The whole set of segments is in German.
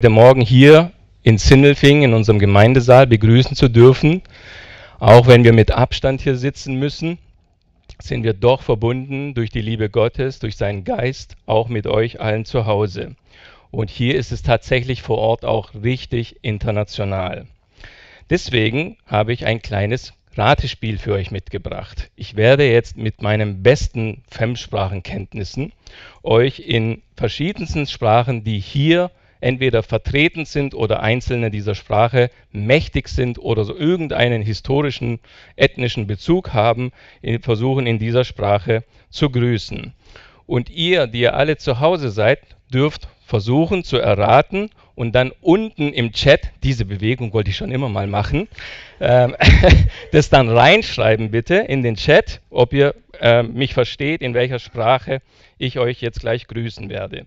heute Morgen hier in Sindelfingen in unserem Gemeindesaal begrüßen zu dürfen. Auch wenn wir mit Abstand hier sitzen müssen, sind wir doch verbunden durch die Liebe Gottes, durch seinen Geist, auch mit euch allen zu Hause. Und hier ist es tatsächlich vor Ort auch richtig international. Deswegen habe ich ein kleines Ratespiel für euch mitgebracht. Ich werde jetzt mit meinen besten Fremdsprachenkenntnissen euch in verschiedensten Sprachen, die hier entweder vertreten sind oder einzelne dieser Sprache mächtig sind oder so irgendeinen historischen, ethnischen Bezug haben, versuchen in dieser Sprache zu grüßen. Und ihr, die ihr alle zu Hause seid, dürft versuchen zu erraten und dann unten im Chat, diese Bewegung wollte ich schon immer mal machen, äh, das dann reinschreiben bitte in den Chat, ob ihr äh, mich versteht, in welcher Sprache ich euch jetzt gleich grüßen werde.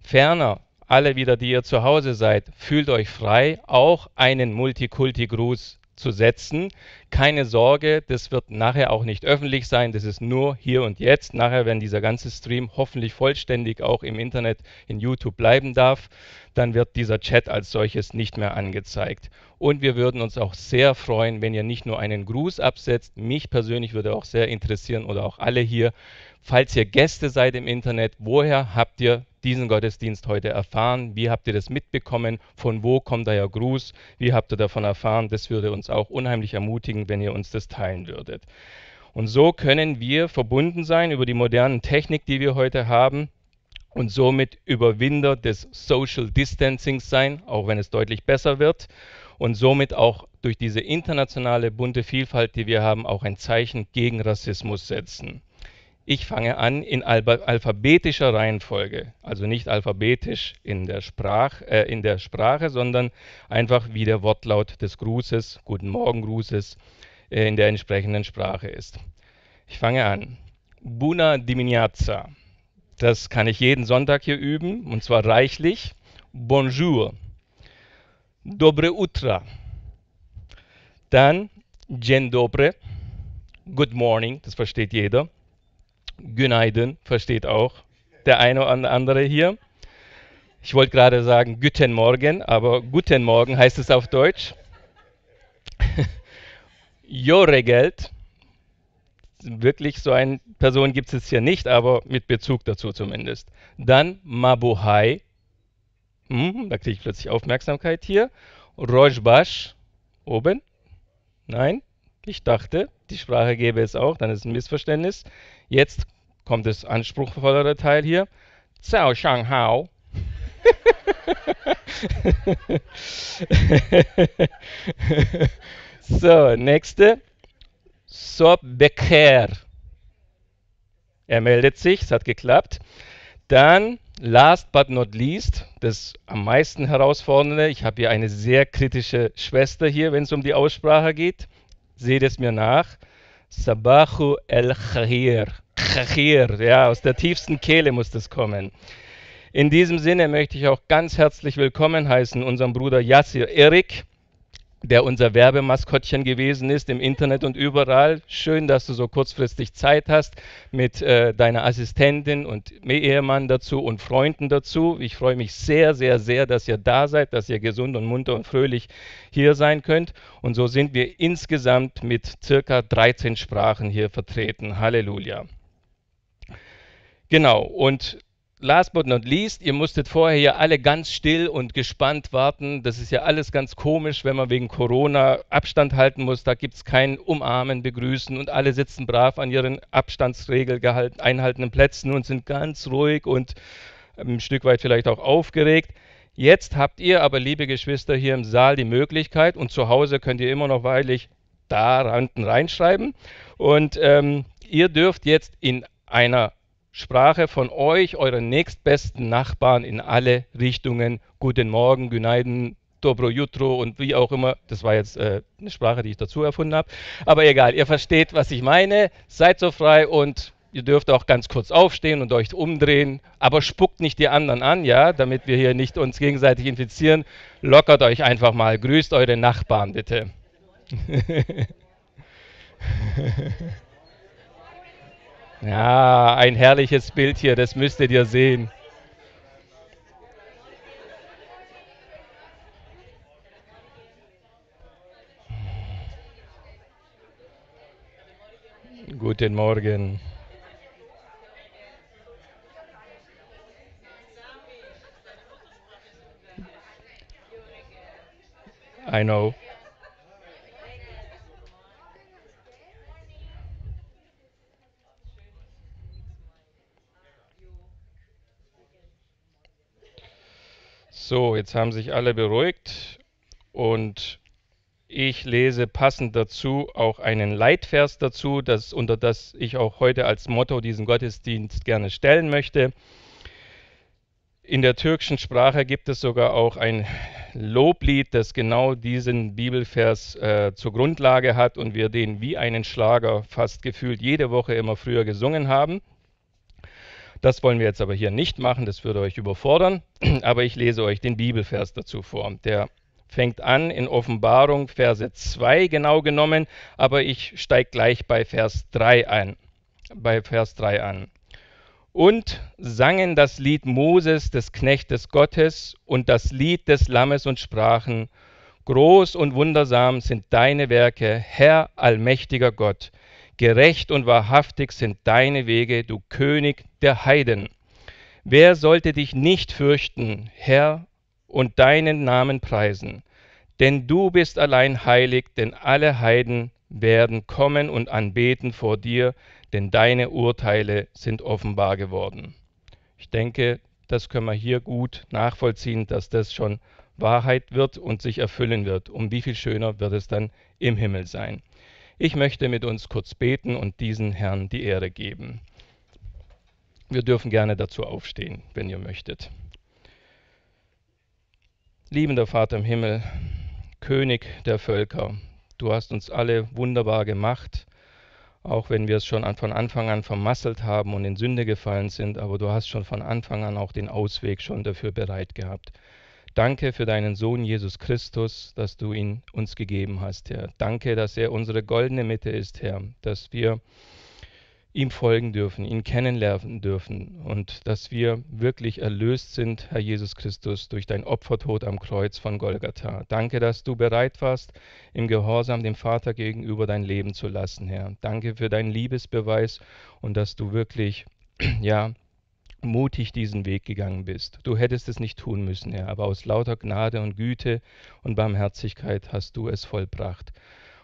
Ferner alle wieder, die ihr zu Hause seid, fühlt euch frei, auch einen Multikulti-Gruß zu setzen. Keine Sorge, das wird nachher auch nicht öffentlich sein, das ist nur hier und jetzt. Nachher, wenn dieser ganze Stream hoffentlich vollständig auch im Internet in YouTube bleiben darf, dann wird dieser Chat als solches nicht mehr angezeigt. Und wir würden uns auch sehr freuen, wenn ihr nicht nur einen Gruß absetzt, mich persönlich würde auch sehr interessieren oder auch alle hier, falls ihr Gäste seid im Internet, woher habt ihr diesen Gottesdienst heute erfahren? Wie habt ihr das mitbekommen? Von wo kommt euer Gruß? Wie habt ihr davon erfahren? Das würde uns auch unheimlich ermutigen, wenn ihr uns das teilen würdet. Und so können wir verbunden sein über die modernen Technik, die wir heute haben und somit Überwinder des Social Distancings sein, auch wenn es deutlich besser wird und somit auch durch diese internationale bunte Vielfalt, die wir haben, auch ein Zeichen gegen Rassismus setzen. Ich fange an in alphabetischer Reihenfolge, also nicht alphabetisch in der, Sprach, äh, in der Sprache, sondern einfach wie der Wortlaut des Grußes, Guten Morgen Grußes, äh, in der entsprechenden Sprache ist. Ich fange an. Buna dimineaza. Das kann ich jeden Sonntag hier üben, und zwar reichlich. Bonjour. Dobre utra. Dann Dzień dobre. Good morning, das versteht jeder. Günaydın versteht auch der eine oder andere hier. Ich wollte gerade sagen Guten Morgen, aber Guten Morgen heißt es auf Deutsch. Joregeld. Wirklich so eine Person gibt es hier nicht, aber mit Bezug dazu zumindest. Dann Mabuhay. Hm, da kriege ich plötzlich Aufmerksamkeit hier. Rojbash. Oben. Nein, ich dachte, die Sprache gäbe es auch, dann ist ein Missverständnis. Jetzt kommt das anspruchsvollere Teil hier. Zhao Shang Hao. so, nächste. Sob Becker. Er meldet sich, es hat geklappt. Dann, last but not least, das am meisten herausfordernde. Ich habe hier eine sehr kritische Schwester hier, wenn es um die Aussprache geht. Seht es mir nach. Sabahu el Khahir. Ja, aus der tiefsten Kehle muss das kommen. In diesem Sinne möchte ich auch ganz herzlich willkommen heißen unseren Bruder Yassir Erik, der unser Werbemaskottchen gewesen ist im Internet und überall. Schön, dass du so kurzfristig Zeit hast mit äh, deiner Assistentin und Ehemann dazu und Freunden dazu. Ich freue mich sehr, sehr, sehr, dass ihr da seid, dass ihr gesund und munter und fröhlich hier sein könnt. Und so sind wir insgesamt mit circa 13 Sprachen hier vertreten. Halleluja. Genau, und last but not least, ihr musstet vorher ja alle ganz still und gespannt warten. Das ist ja alles ganz komisch, wenn man wegen Corona Abstand halten muss. Da gibt es kein Umarmen, Begrüßen und alle sitzen brav an ihren Abstandsregel einhaltenden Plätzen und sind ganz ruhig und ein Stück weit vielleicht auch aufgeregt. Jetzt habt ihr aber, liebe Geschwister, hier im Saal die Möglichkeit und zu Hause könnt ihr immer noch weilig da unten reinschreiben. Und ähm, ihr dürft jetzt in einer Sprache von euch, euren nächstbesten Nachbarn in alle Richtungen. Guten Morgen, Günaydin, Dobro Jutro und wie auch immer. Das war jetzt äh, eine Sprache, die ich dazu erfunden habe. Aber egal, ihr versteht, was ich meine. Seid so frei und ihr dürft auch ganz kurz aufstehen und euch umdrehen. Aber spuckt nicht die anderen an, ja, damit wir hier nicht uns gegenseitig infizieren. Lockert euch einfach mal. Grüßt eure Nachbarn bitte. Ja, ein herrliches Bild hier, das müsstet ihr sehen. Guten Morgen. I know. Jetzt haben sich alle beruhigt und ich lese passend dazu auch einen Leitvers dazu, das, unter das ich auch heute als Motto diesen Gottesdienst gerne stellen möchte. In der türkischen Sprache gibt es sogar auch ein Loblied, das genau diesen Bibelvers äh, zur Grundlage hat und wir den wie einen Schlager fast gefühlt jede Woche immer früher gesungen haben. Das wollen wir jetzt aber hier nicht machen, das würde euch überfordern, aber ich lese euch den Bibelvers dazu vor. Der fängt an in Offenbarung Verse 2 genau genommen, aber ich steige gleich bei Vers 3 ein. Bei Vers 3 an. Und sangen das Lied Moses, des Knechtes Gottes, und das Lied des Lammes und sprachen, Groß und wundersam sind deine Werke, Herr allmächtiger Gott. Gerecht und wahrhaftig sind deine Wege, du König der Heiden. Wer sollte dich nicht fürchten, Herr, und deinen Namen preisen? Denn du bist allein heilig, denn alle Heiden werden kommen und anbeten vor dir, denn deine Urteile sind offenbar geworden. Ich denke, das können wir hier gut nachvollziehen, dass das schon Wahrheit wird und sich erfüllen wird. Um wie viel schöner wird es dann im Himmel sein. Ich möchte mit uns kurz beten und diesen Herrn die Ehre geben. Wir dürfen gerne dazu aufstehen, wenn ihr möchtet. Liebender Vater im Himmel, König der Völker, du hast uns alle wunderbar gemacht, auch wenn wir es schon von Anfang an vermasselt haben und in Sünde gefallen sind, aber du hast schon von Anfang an auch den Ausweg schon dafür bereit gehabt. Danke für deinen Sohn Jesus Christus, dass du ihn uns gegeben hast, Herr. Danke, dass er unsere goldene Mitte ist, Herr, dass wir ihm folgen dürfen, ihn kennenlernen dürfen und dass wir wirklich erlöst sind, Herr Jesus Christus, durch dein Opfertod am Kreuz von Golgatha. Danke, dass du bereit warst, im Gehorsam dem Vater gegenüber dein Leben zu lassen, Herr. Danke für deinen Liebesbeweis und dass du wirklich, ja, mutig diesen Weg gegangen bist. Du hättest es nicht tun müssen, Herr, aber aus lauter Gnade und Güte und Barmherzigkeit hast du es vollbracht.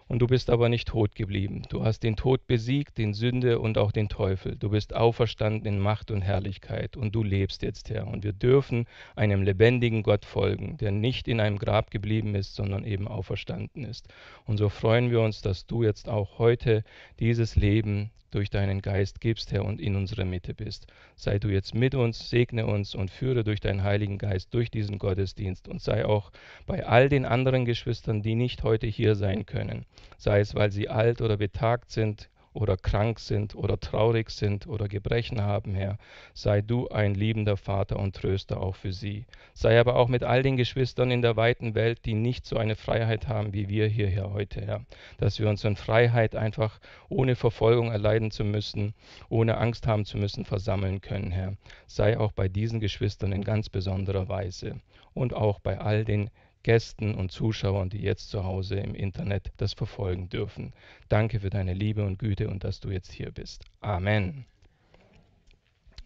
Und du bist aber nicht tot geblieben. Du hast den Tod besiegt, den Sünde und auch den Teufel. Du bist auferstanden in Macht und Herrlichkeit und du lebst jetzt, Herr. Und wir dürfen einem lebendigen Gott folgen, der nicht in einem Grab geblieben ist, sondern eben auferstanden ist. Und so freuen wir uns, dass du jetzt auch heute dieses Leben durch deinen Geist gibst, Herr, und in unserer Mitte bist. Sei du jetzt mit uns, segne uns und führe durch deinen Heiligen Geist durch diesen Gottesdienst und sei auch bei all den anderen Geschwistern, die nicht heute hier sein können, sei es, weil sie alt oder betagt sind oder krank sind oder traurig sind oder Gebrechen haben, Herr, sei du ein liebender Vater und Tröster auch für sie. Sei aber auch mit all den Geschwistern in der weiten Welt, die nicht so eine Freiheit haben wie wir hier, hier heute, Herr, dass wir uns in Freiheit einfach ohne Verfolgung erleiden zu müssen, ohne Angst haben zu müssen, versammeln können, Herr. Sei auch bei diesen Geschwistern in ganz besonderer Weise und auch bei all den Gästen und Zuschauern, die jetzt zu Hause im Internet das verfolgen dürfen. Danke für deine Liebe und Güte und dass du jetzt hier bist. Amen.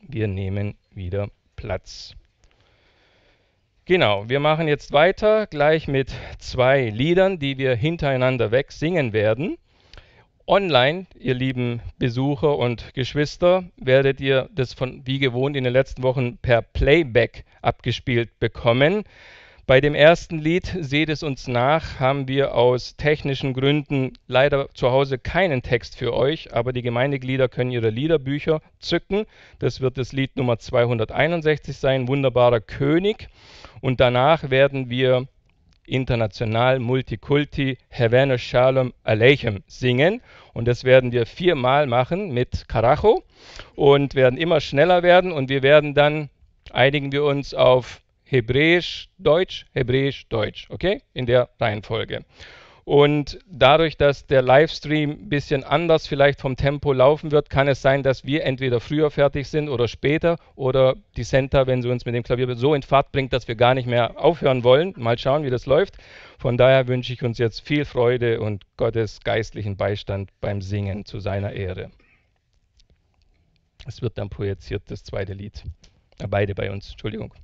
Wir nehmen wieder Platz. Genau, wir machen jetzt weiter gleich mit zwei Liedern, die wir hintereinander weg singen werden. Online, ihr lieben Besucher und Geschwister, werdet ihr das von wie gewohnt in den letzten Wochen per Playback abgespielt bekommen. Bei dem ersten Lied, Seht es uns nach, haben wir aus technischen Gründen leider zu Hause keinen Text für euch, aber die Gemeindeglieder können ihre Liederbücher zücken. Das wird das Lied Nummer 261 sein, Wunderbarer König. Und danach werden wir international Multikulti Havana Shalom Aleichem singen. Und das werden wir viermal machen mit Karacho und werden immer schneller werden. Und wir werden dann, einigen wir uns auf Hebräisch, Deutsch, Hebräisch, Deutsch, okay? In der Reihenfolge. Und dadurch, dass der Livestream ein bisschen anders vielleicht vom Tempo laufen wird, kann es sein, dass wir entweder früher fertig sind oder später oder die Center, wenn sie uns mit dem Klavier so in Fahrt bringt, dass wir gar nicht mehr aufhören wollen. Mal schauen, wie das läuft. Von daher wünsche ich uns jetzt viel Freude und Gottes geistlichen Beistand beim Singen zu seiner Ehre. Es wird dann projiziert, das zweite Lied. Beide bei uns, Entschuldigung.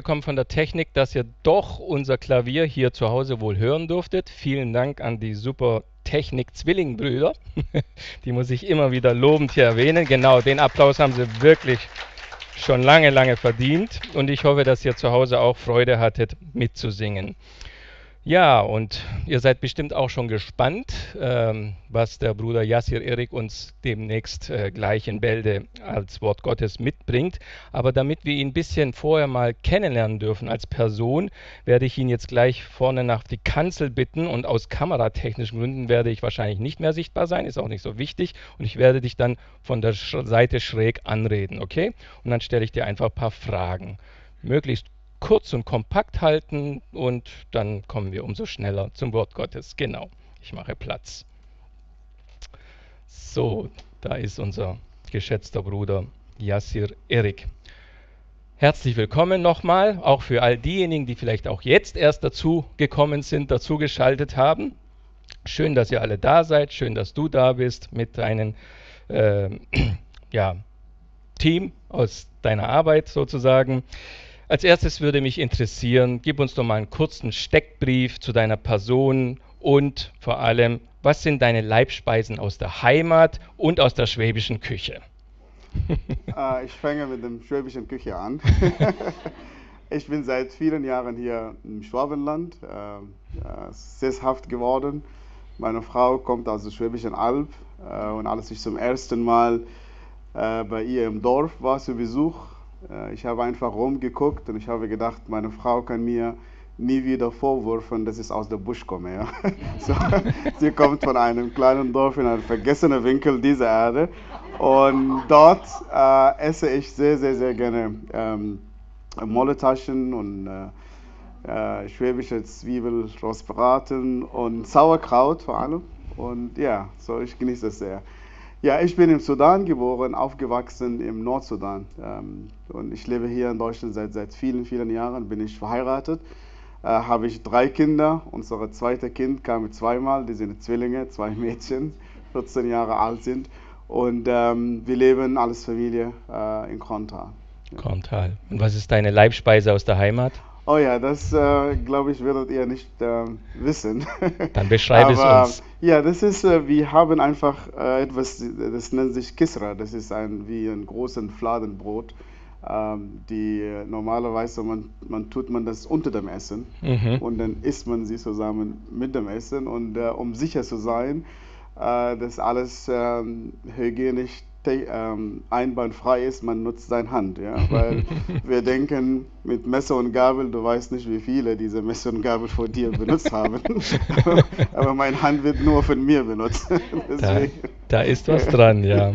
Bekommen von der Technik, dass ihr doch unser Klavier hier zu Hause wohl hören durftet. Vielen Dank an die super Technik-Zwillingbrüder. die muss ich immer wieder lobend hier erwähnen. Genau, den Applaus haben sie wirklich schon lange, lange verdient. Und ich hoffe, dass ihr zu Hause auch Freude hattet, mitzusingen. Ja, und ihr seid bestimmt auch schon gespannt, ähm, was der Bruder Yassir Erik uns demnächst äh, gleich in Bälde als Wort Gottes mitbringt. Aber damit wir ihn ein bisschen vorher mal kennenlernen dürfen als Person, werde ich ihn jetzt gleich vorne nach die Kanzel bitten und aus kameratechnischen Gründen werde ich wahrscheinlich nicht mehr sichtbar sein, ist auch nicht so wichtig. Und ich werde dich dann von der Seite schräg anreden, okay? Und dann stelle ich dir einfach ein paar Fragen. Möglichst kurz und kompakt halten und dann kommen wir umso schneller zum Wort Gottes. Genau, ich mache Platz. So, da ist unser geschätzter Bruder Yassir Erik. Herzlich willkommen nochmal, auch für all diejenigen, die vielleicht auch jetzt erst dazu gekommen sind, dazu geschaltet haben. Schön, dass ihr alle da seid, schön, dass du da bist mit deinem äh, ja, Team aus deiner Arbeit sozusagen. Als erstes würde mich interessieren, gib uns doch mal einen kurzen Steckbrief zu deiner Person und vor allem, was sind deine Leibspeisen aus der Heimat und aus der schwäbischen Küche? uh, ich fange mit der schwäbischen Küche an. ich bin seit vielen Jahren hier im Schwabenland, äh, sesshaft geworden. Meine Frau kommt aus der Schwäbischen Alb äh, und als ich zum ersten Mal äh, bei ihr im Dorf war zu Besuch, äh, ich habe einfach rumgeguckt und ich habe gedacht, meine Frau kann mir nie wieder vorwürfen, dass ich aus der Busch komme. Ja? So, sie kommt von einem kleinen Dorf in einem vergessenen Winkel dieser Erde und dort äh, esse ich sehr, sehr, sehr gerne ähm, Molletaschen und äh, äh, schwäbische Zwiebel, Rostbraten und Sauerkraut vor allem. Und ja, so ich genieße es sehr. Ja, ich bin im Sudan geboren, aufgewachsen im Nordsudan. Ähm, und ich lebe hier in Deutschland seit, seit vielen, vielen Jahren, bin ich verheiratet. Äh, habe ich drei Kinder. Unser zweites Kind kam zweimal, die sind Zwillinge, zwei Mädchen, 14 Jahre alt sind. Und ähm, wir leben als Familie äh, in Korntal. Korntal. Und was ist deine Leibspeise aus der Heimat? Oh ja, das äh, glaube ich, werdet ihr nicht äh, wissen. Dann beschreibe es uns. Ja, das ist, äh, wir haben einfach äh, etwas, das nennt sich Kisra. Das ist ein, wie ein großes Fladenbrot. Ähm, die normalerweise man, man tut man das unter dem Essen mhm. und dann isst man sie zusammen mit dem Essen und äh, um sicher zu sein, äh, dass alles ähm, hygienisch ähm, einwandfrei ist, man nutzt seine Hand. Ja? Weil wir denken, mit Messer und Gabel, du weißt nicht, wie viele diese Messer und Gabel vor dir benutzt haben. Aber meine Hand wird nur von mir benutzt. da, da ist was dran, ja.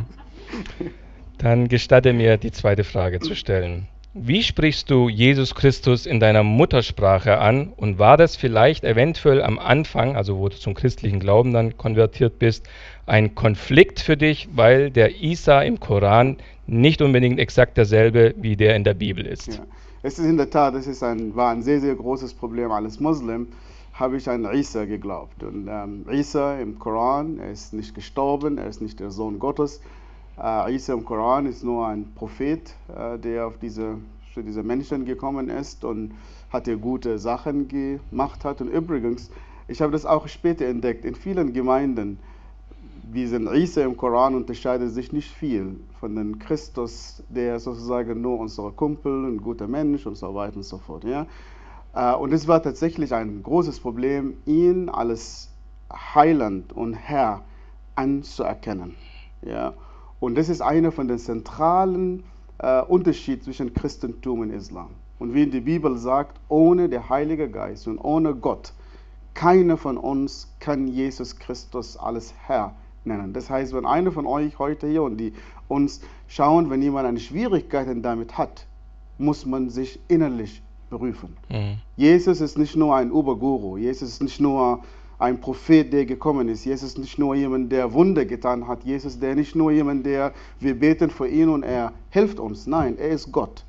Dann gestatte mir, die zweite Frage zu stellen. Wie sprichst du Jesus Christus in deiner Muttersprache an und war das vielleicht eventuell am Anfang, also wo du zum christlichen Glauben dann konvertiert bist, ein Konflikt für dich, weil der Isa im Koran nicht unbedingt exakt derselbe wie der in der Bibel ist? Ja. Es ist in der Tat, das ist ein, war ein sehr, sehr großes Problem. Als Muslim habe ich an Isa geglaubt. Und ähm, Isa im Koran, er ist nicht gestorben, er ist nicht der Sohn Gottes äh, Isa im Koran ist nur ein Prophet, äh, der auf diese, für diese Menschen gekommen ist und hat er gute Sachen gemacht hat. Und übrigens, ich habe das auch später entdeckt, in vielen Gemeinden, diesen Isa im Koran unterscheidet sich nicht viel von dem Christus, der sozusagen nur unser Kumpel, ein guter Mensch und so weiter und so fort. Ja? Äh, und es war tatsächlich ein großes Problem, ihn als Heiland und Herr anzuerkennen. Ja? Und das ist einer von den zentralen äh, Unterschieden zwischen Christentum und Islam. Und wie die Bibel sagt, ohne den Heiligen Geist und ohne Gott, keiner von uns kann Jesus Christus als Herr nennen. Das heißt, wenn einer von euch heute hier und die uns schauen, wenn jemand eine Schwierigkeit damit hat, muss man sich innerlich prüfen. Mhm. Jesus ist nicht nur ein Oberguru, Jesus ist nicht nur ein Prophet, der gekommen ist. Jesus ist nicht nur jemand, der Wunder getan hat. Jesus ist nicht nur jemand, der wir beten für ihn und er hilft uns. Nein, er ist Gott,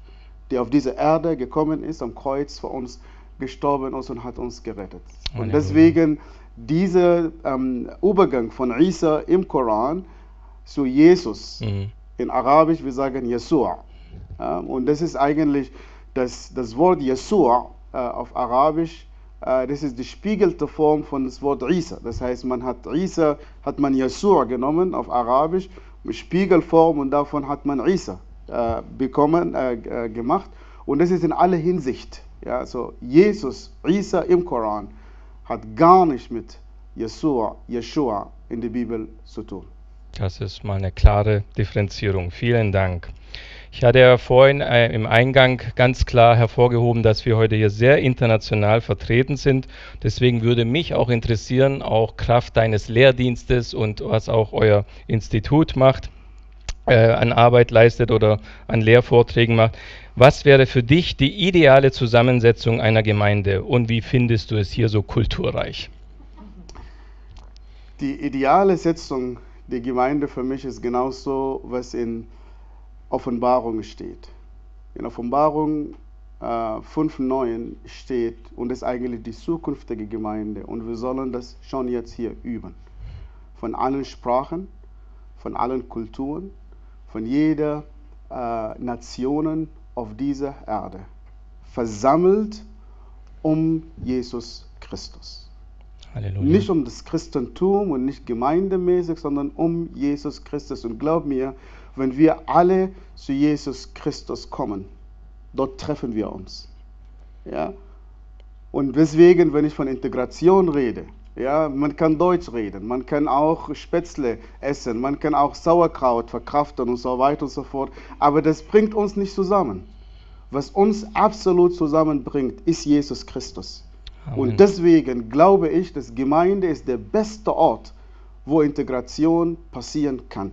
der auf diese Erde gekommen ist, am Kreuz für uns gestorben ist und hat uns gerettet. Und deswegen dieser ähm, Übergang von Isa im Koran zu Jesus, mhm. in Arabisch wir sagen Yeshua. Ähm, und das ist eigentlich Das, das Wort Yeshua äh, auf Arabisch, äh, das ist die spiegelte Form von das Wort Isa. Das heißt, man hat Isa, hat man Yeshua genommen auf Arabisch, Spiegelform und davon hat man Isa äh, bekommen, äh, äh, gemacht. Und das ist in aller Hinsicht. Ja, also Jesus, Isa im Koran, hat gar nicht mit Yeshua, Yeshua in der Bibel zu tun. Das ist mal eine klare Differenzierung. Vielen Dank. Ich hatte ja vorhin äh, im Eingang ganz klar hervorgehoben, dass wir heute hier sehr international vertreten sind. Deswegen würde mich auch interessieren, auch Kraft deines Lehrdienstes und was auch euer Institut macht, äh, an Arbeit leistet oder an Lehrvorträgen macht. Was wäre für dich die ideale Zusammensetzung einer Gemeinde und wie findest du es hier so kulturreich? Die ideale Setzung der Gemeinde für mich ist genauso, was in Offenbarung steht. In Offenbarung äh, 5.9 steht, und ist eigentlich die zukünftige Gemeinde, und wir sollen das schon jetzt hier üben. Von allen Sprachen, von allen Kulturen, von jeder äh, Nationen auf dieser Erde, versammelt um Jesus Christus. Halleluja. Nicht um das Christentum und nicht gemeindemäßig, sondern um Jesus Christus. Und glaub mir, wenn wir alle zu Jesus Christus kommen, dort treffen wir uns. Ja? Und deswegen, wenn ich von Integration rede, ja, man kann Deutsch reden, man kann auch Spätzle essen, man kann auch Sauerkraut verkraften und so weiter und so fort, aber das bringt uns nicht zusammen. Was uns absolut zusammenbringt, ist Jesus Christus. Amen. Und deswegen glaube ich, dass Gemeinde ist der beste Ort, wo Integration passieren kann.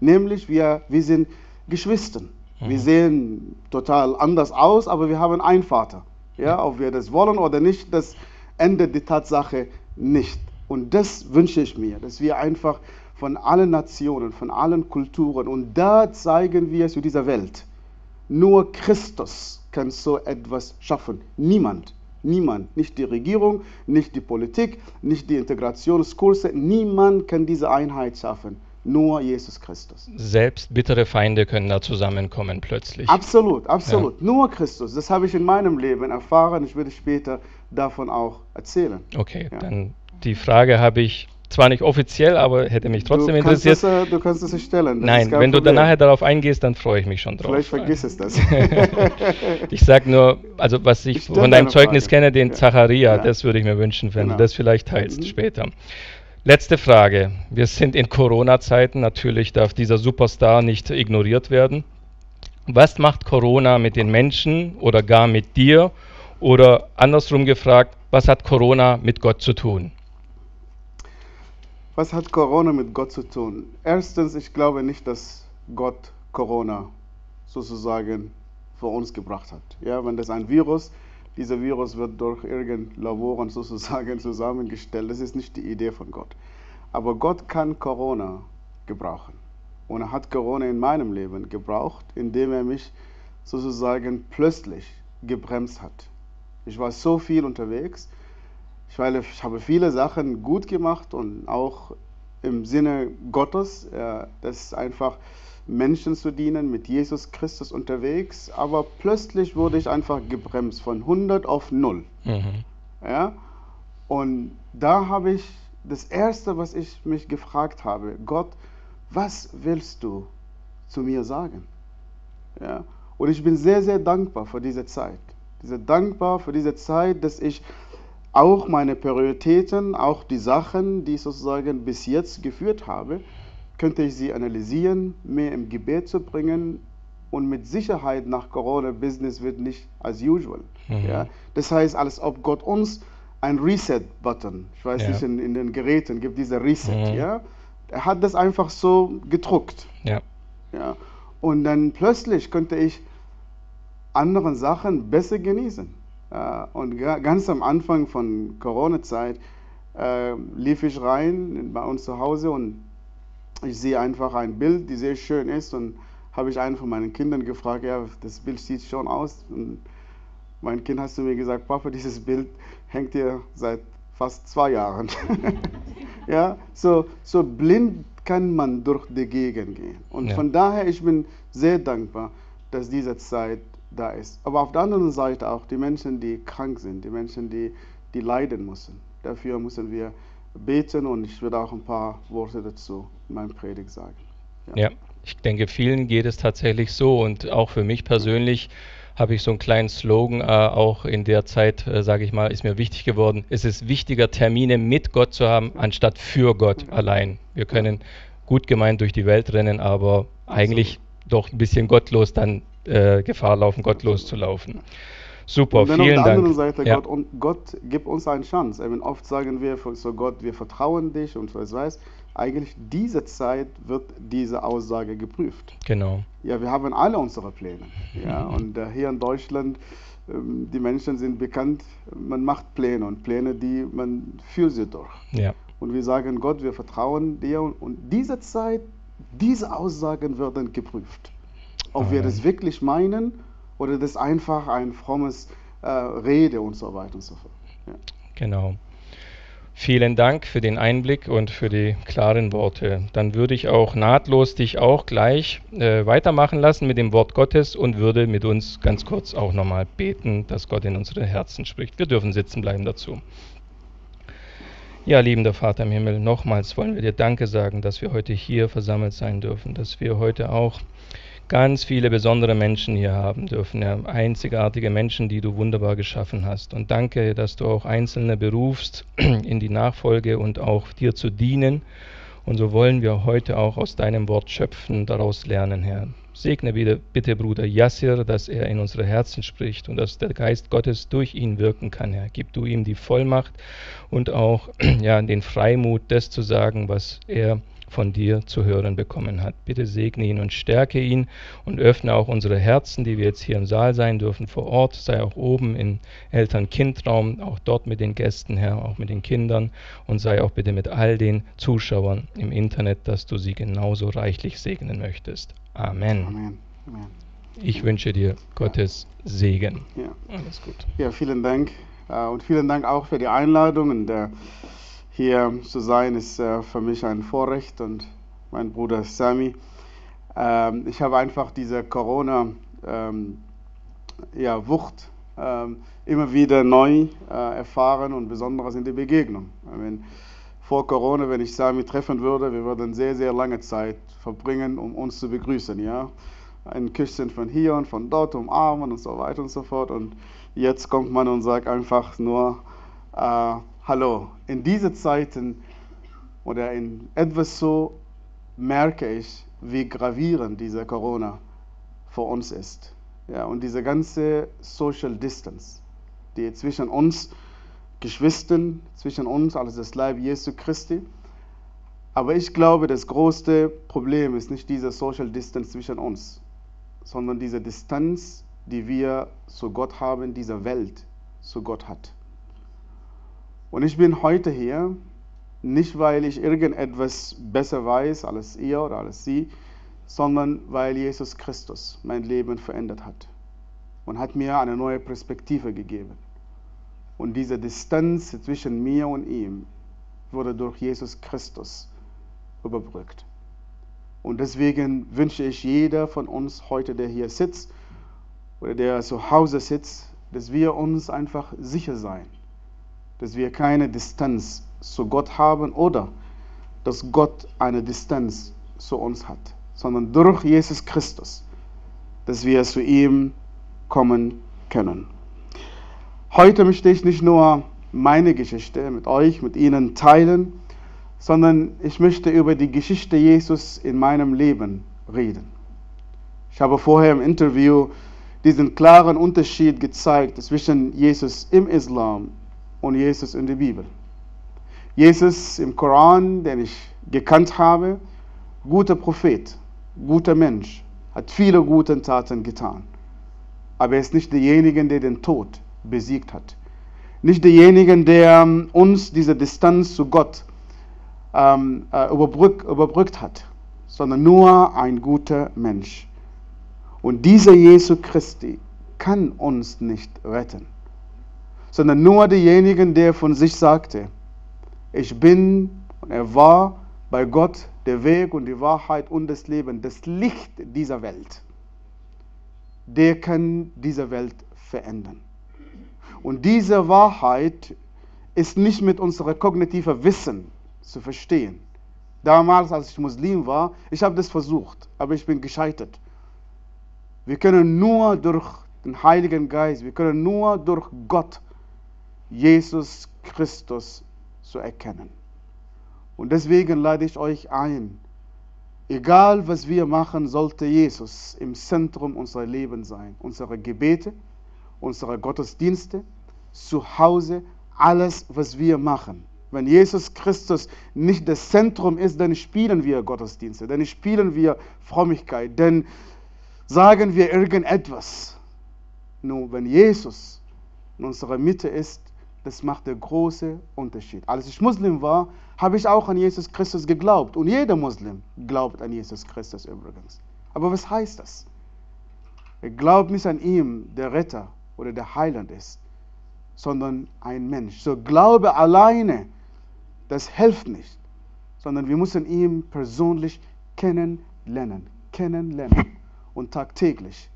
Nämlich wir, wir sind Geschwister. Wir sehen total anders aus, aber wir haben einen Vater. Ja, ob wir das wollen oder nicht, das ändert die Tatsache nicht. Und das wünsche ich mir, dass wir einfach von allen Nationen, von allen Kulturen, und da zeigen wir es zu dieser Welt. Nur Christus kann so etwas schaffen. Niemand. Niemand. Nicht die Regierung, nicht die Politik, nicht die Integrationskurse. Niemand kann diese Einheit schaffen. Nur Jesus Christus. Selbst bittere Feinde können da zusammenkommen plötzlich. Absolut, absolut. Nur Christus. Das habe ich in meinem Leben erfahren. Ich werde später davon auch erzählen. Okay, Ja. dann die Frage habe ich zwar nicht offiziell, aber hätte mich trotzdem du interessiert. Das, äh, du kannst es stellen. Nein, wenn du Problem. dann nachher darauf eingehst, dann freue ich mich schon drauf. Vielleicht vergiss es das. Ich sage nur, also was ich Ich von deine deinem Zeugnis Frage. kenne, den Ja. Zacharia, Ja. das würde ich mir wünschen, wenn Genau. du das vielleicht teilst Mhm. später. Letzte Frage. Wir sind in Corona-Zeiten. Natürlich darf dieser Superstar nicht ignoriert werden. Was macht Corona mit den Menschen oder gar mit dir? Oder andersrum gefragt, was hat Corona mit Gott zu tun? Was hat Corona mit Gott zu tun? Erstens, ich glaube nicht, dass Gott Corona sozusagen für uns gebracht hat. Ja, wenn das ein Virus, dieser Virus wird durch irgendein Laboren sozusagen zusammengestellt, das ist nicht die Idee von Gott. Aber Gott kann Corona gebrauchen. Und er hat Corona in meinem Leben gebraucht, indem er mich sozusagen plötzlich gebremst hat. Ich war so viel unterwegs, ich, weil ich habe viele Sachen gut gemacht und auch im Sinne Gottes, äh, das ist einfach Menschen zu dienen, mit Jesus Christus unterwegs, aber plötzlich wurde ich einfach gebremst von 100 auf 0. Mhm. Ja? Und da habe ich das Erste, was ich mich gefragt habe, Gott, was willst du zu mir sagen? Ja? Und ich bin sehr, sehr dankbar für diese Zeit. Sehr dankbar für diese Zeit, dass ich auch meine Prioritäten, auch die Sachen, die ich sozusagen bis jetzt geführt habe, könnte ich sie analysieren, mehr im Gebet zu bringen und mit Sicherheit nach Corona Business wird nicht as usual. Mhm. Ja? Das heißt, als ob Gott uns ein Reset-Button, ich weiß Ja. nicht, in, in den Geräten gibt dieser Reset, Mhm. ja? Er hat das einfach so gedruckt. Ja. Ja? Und dann plötzlich könnte ich andere Sachen besser genießen. Äh, und ga- ganz am Anfang von Corona-Zeit äh, lief ich rein in- bei uns zu Hause und ich sehe einfach ein Bild, die sehr schön ist und habe ich einen von meinen Kindern gefragt, ja, das Bild sieht schon aus. Und mein Kind hat zu mir gesagt, Papa, dieses Bild hängt hier seit fast zwei Jahren. ja, so, so blind kann man durch die Gegend gehen. Und Ja. von daher, ich bin sehr dankbar, dass diese Zeit da ist. Aber auf der anderen Seite auch die Menschen, die krank sind, die Menschen, die, die leiden müssen. Dafür müssen wir beten und ich werde auch ein paar Worte dazu in meinem Predigt sagen. Ja. ja, ich denke, vielen geht es tatsächlich so und auch für mich persönlich habe ich so einen kleinen Slogan äh, auch in der Zeit, äh, sage ich mal, ist mir wichtig geworden. Es ist wichtiger, Termine mit Gott zu haben, anstatt für Gott allein. Wir können gut gemeint durch die Welt rennen, aber eigentlich doch ein bisschen gottlos dann äh, Gefahr laufen, gottlos zu laufen. Super, und dann vielen auf der Dank. anderen Seite, Ja. Gott, und Gott gibt uns eine Chance. Eben oft sagen wir so Gott, wir vertrauen dich und was weiß. Eigentlich diese Zeit wird diese Aussage geprüft. Genau. Ja, wir haben alle unsere Pläne. Ja, und äh, hier in Deutschland, ähm, die Menschen sind bekannt, man macht Pläne und Pläne, die man führt sie durch. Ja. Und wir sagen Gott, wir vertrauen dir. Und, und diese Zeit, diese Aussagen werden geprüft. Ob wir das wirklich meinen oder das einfach ein frommes äh, Rede und so weiter und so fort. Ja. Genau. Vielen Dank für den Einblick und für die klaren Worte. Dann würde ich auch nahtlos dich auch gleich äh, weitermachen lassen mit dem Wort Gottes und würde mit uns ganz kurz auch nochmal beten, dass Gott in unsere Herzen spricht. Wir dürfen sitzen bleiben dazu. Ja, liebender Vater im Himmel, nochmals wollen wir dir Danke sagen, dass wir heute hier versammelt sein dürfen, dass wir heute auch ganz viele besondere Menschen hier haben dürfen, ja, einzigartige Menschen, die du wunderbar geschaffen hast. Und danke, dass du auch Einzelne berufst in die Nachfolge und auch dir zu dienen. Und so wollen wir heute auch aus deinem Wort schöpfen, daraus lernen, Herr. Segne bitte, bitte Bruder Yassir, dass er in unsere Herzen spricht und dass der Geist Gottes durch ihn wirken kann, Herr. Gib du ihm die Vollmacht und auch ja, den Freimut, das zu sagen, was er von dir zu hören bekommen hat. Bitte segne ihn und stärke ihn und öffne auch unsere Herzen, die wir jetzt hier im Saal sein dürfen, vor Ort, sei auch oben im Eltern-Kind-Raum, auch dort mit den Gästen, Herr, auch mit den Kindern und sei auch bitte mit all den Zuschauern im Internet, dass du sie genauso reichlich segnen möchtest. Amen. Amen. Amen. Ich wünsche dir Gottes Segen. Ja. Alles gut. ja, vielen Dank. Äh, und vielen Dank auch für die Einladung. Und, äh, hier zu sein ist äh, für mich ein Vorrecht und mein Bruder Sami. Ähm, ich habe einfach diese Corona ähm, ja, ähm, immer wieder neu äh, erfahren und besonders in der Begegnung. Ich meine, vor Corona, wenn ich Sami treffen würde, wir würden sehr, sehr lange Zeit verbringen, um uns zu begrüßen. Ja? Ein Küsschen von hier und von dort, umarmen und so weiter und so fort. Und jetzt kommt man und sagt einfach nur, äh, Hallo, in diesen Zeiten oder in etwas so merke ich, wie gravierend diese Corona für uns ist. Ja, und diese ganze Social Distance, die zwischen uns Geschwistern, zwischen uns als das Leib Jesu Christi. Aber ich glaube, das größte Problem ist nicht diese Social Distance zwischen uns, sondern diese Distanz, die wir zu Gott haben, diese Welt zu Gott hat. Und ich bin heute hier, nicht weil ich irgendetwas besser weiß als ihr oder als sie, sondern weil Jesus Christus mein Leben verändert hat und hat mir eine neue Perspektive gegeben. Und diese Distanz zwischen mir und ihm wurde durch Jesus Christus überbrückt. Und deswegen wünsche ich jeder von uns heute, der hier sitzt oder der zu Hause sitzt, dass wir uns einfach sicher sein, dass wir keine Distanz zu Gott haben oder dass Gott eine Distanz zu uns hat, sondern durch Jesus Christus, dass wir zu ihm kommen können. Heute möchte ich nicht nur meine Geschichte mit euch, mit Ihnen teilen, sondern ich möchte über die Geschichte Jesus in meinem Leben reden. Ich habe vorher im Interview diesen klaren Unterschied gezeigt zwischen Jesus im Islam und Jesus in der Bibel. Jesus im Koran, den ich gekannt habe, guter Prophet, guter Mensch, hat viele gute Taten getan. Aber er ist nicht derjenige, der den Tod besiegt hat. Nicht derjenige, der uns diese Distanz zu Gott ähm, äh, überbrück, überbrückt hat, sondern nur ein guter Mensch. Und dieser Jesu Christi kann uns nicht retten, sondern nur derjenige, der von sich sagte, ich bin und er war bei Gott der Weg und die Wahrheit und das Leben, das Licht dieser Welt. der kann diese Welt verändern. Und diese Wahrheit ist nicht mit unserem kognitiven Wissen zu verstehen. Damals, als ich Muslim war, ich habe das versucht, aber ich bin gescheitert. Wir können nur durch den Heiligen Geist, wir können nur durch Gott, Jesus Christus, zu erkennen. Und deswegen lade ich euch ein, egal was wir machen, sollte Jesus im Zentrum unserer Leben sein. Unsere Gebete, unsere Gottesdienste, zu Hause, alles, was wir machen. Wenn Jesus Christus nicht das Zentrum ist, dann spielen wir Gottesdienste, dann spielen wir Frömmigkeit, dann sagen wir irgendetwas. Nur wenn Jesus in unserer Mitte ist, das macht der große Unterschied. Als ich Muslim war, habe ich auch an Jesus Christus geglaubt. Und jeder Muslim glaubt an Jesus Christus übrigens. Aber was heißt das? Er glaubt nicht an ihn, der Retter oder der Heiland ist, sondern ein Mensch. So Glaube alleine, das hilft nicht, sondern wir müssen ihn persönlich kennenlernen, kennenlernen und tagtäglich,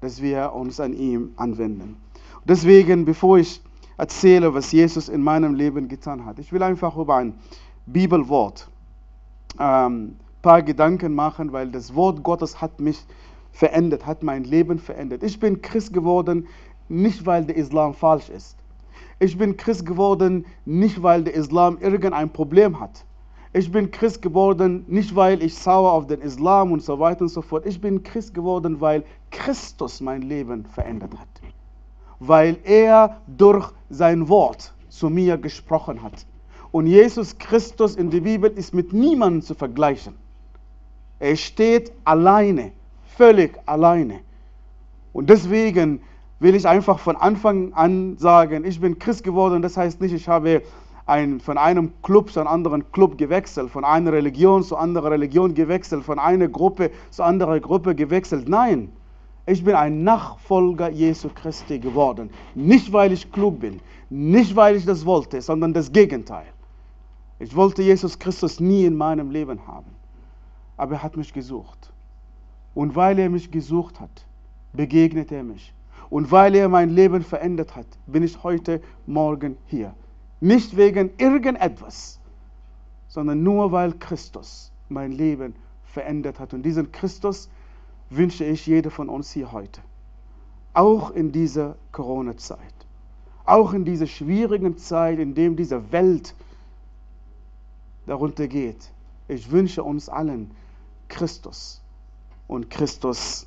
dass wir uns an ihm anwenden. Deswegen, bevor ich erzähle, was Jesus in meinem Leben getan hat. Ich will einfach über ein Bibelwort ein ähm, paar Gedanken machen, weil das Wort Gottes hat mich verändert, hat mein Leben verändert. Ich bin Christ geworden, nicht weil der Islam falsch ist. Ich bin Christ geworden, nicht weil der Islam irgendein Problem hat. Ich bin Christ geworden, nicht weil ich sauer auf den Islam und so weiter und so fort. Ich bin Christ geworden, weil Christus mein Leben verändert hat weil er durch sein Wort zu mir gesprochen hat. Und Jesus Christus in der Bibel ist mit niemandem zu vergleichen. Er steht alleine, völlig alleine. Und deswegen will ich einfach von Anfang an sagen, ich bin Christ geworden. Das heißt nicht, ich habe ein, von einem Club zu einem anderen Club gewechselt, von einer Religion zu anderer Religion gewechselt, von einer Gruppe zu anderer Gruppe gewechselt. Nein, ich bin ein Nachfolger Jesu Christi geworden. Nicht, weil ich klug bin, nicht, weil ich das wollte, sondern das Gegenteil. Ich wollte Jesus Christus nie in meinem Leben haben. Aber er hat mich gesucht. Und weil er mich gesucht hat, begegnet er mich. Und weil er mein Leben verändert hat, bin ich heute Morgen hier. Nicht wegen irgendetwas, sondern nur weil Christus mein Leben verändert hat. Und diesen Christus wünsche ich jeder von uns hier heute. Auch in dieser Corona-Zeit. Auch in dieser schwierigen Zeit, in der diese Welt darunter geht. Ich wünsche uns allen Christus und Christus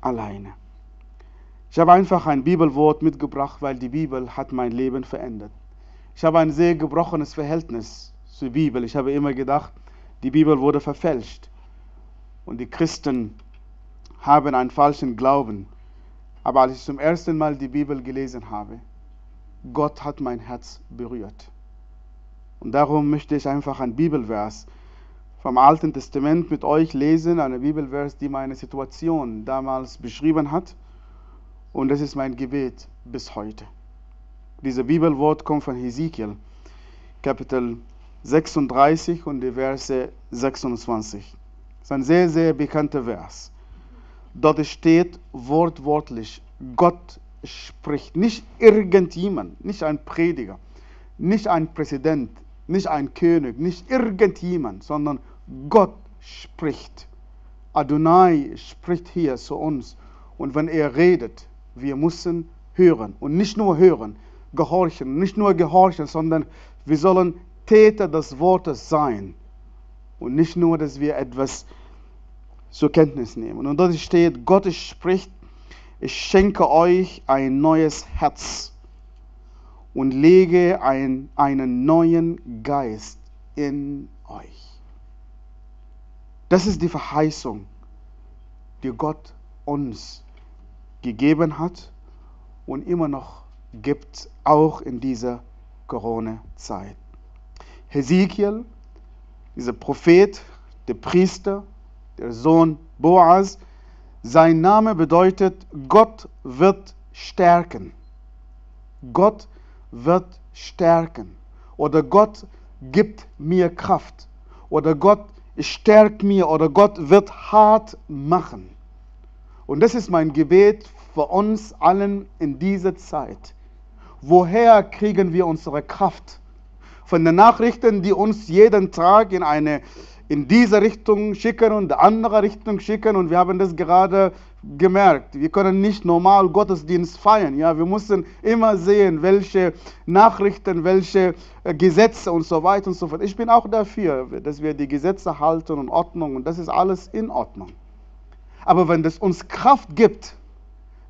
alleine. Ich habe einfach ein Bibelwort mitgebracht, weil die Bibel hat mein Leben verändert. Ich habe ein sehr gebrochenes Verhältnis zur Bibel. Ich habe immer gedacht, die Bibel wurde verfälscht. Und die Christen haben einen falschen Glauben. Aber als ich zum ersten Mal die Bibel gelesen habe, Gott hat mein Herz berührt. Und darum möchte ich einfach ein Bibelvers vom Alten Testament mit euch lesen, eine Bibelvers, die meine Situation damals beschrieben hat. Und das ist mein Gebet bis heute. Dieser Bibelwort kommt von Hesekiel, Kapitel 36 und die Verse 26. Das ist ein sehr, sehr bekannter Vers. Dort steht wortwörtlich, Gott spricht. Nicht irgendjemand, nicht ein Prediger, nicht ein Präsident, nicht ein König, nicht irgendjemand, sondern Gott spricht. Adonai spricht hier zu uns. Und wenn er redet, wir müssen hören. Und nicht nur hören, gehorchen. Nicht nur gehorchen, sondern wir sollen Täter des Wortes sein. Und nicht nur, dass wir etwas zur Kenntnis nehmen. Und dort steht, Gott spricht, ich schenke euch ein neues Herz und lege ein, einen neuen Geist in euch. Das ist die Verheißung, die Gott uns gegeben hat und immer noch gibt, auch in dieser Corona-Zeit. Hesekiel, dieser Prophet, der Priester, der Sohn Boaz. Sein Name bedeutet, Gott wird stärken. Gott wird stärken. Oder Gott gibt mir Kraft. Oder Gott stärkt mir. Oder Gott wird hart machen. Und das ist mein Gebet für uns allen in dieser Zeit. Woher kriegen wir unsere Kraft? Von den Nachrichten, die uns jeden Tag in eine in diese Richtung schicken und in andere Richtung schicken und wir haben das gerade gemerkt. Wir können nicht normal Gottesdienst feiern. Ja, wir müssen immer sehen, welche Nachrichten, welche äh, Gesetze und so weiter und so fort. Ich bin auch dafür, dass wir die Gesetze halten und Ordnung und das ist alles in Ordnung. Aber wenn das uns Kraft gibt,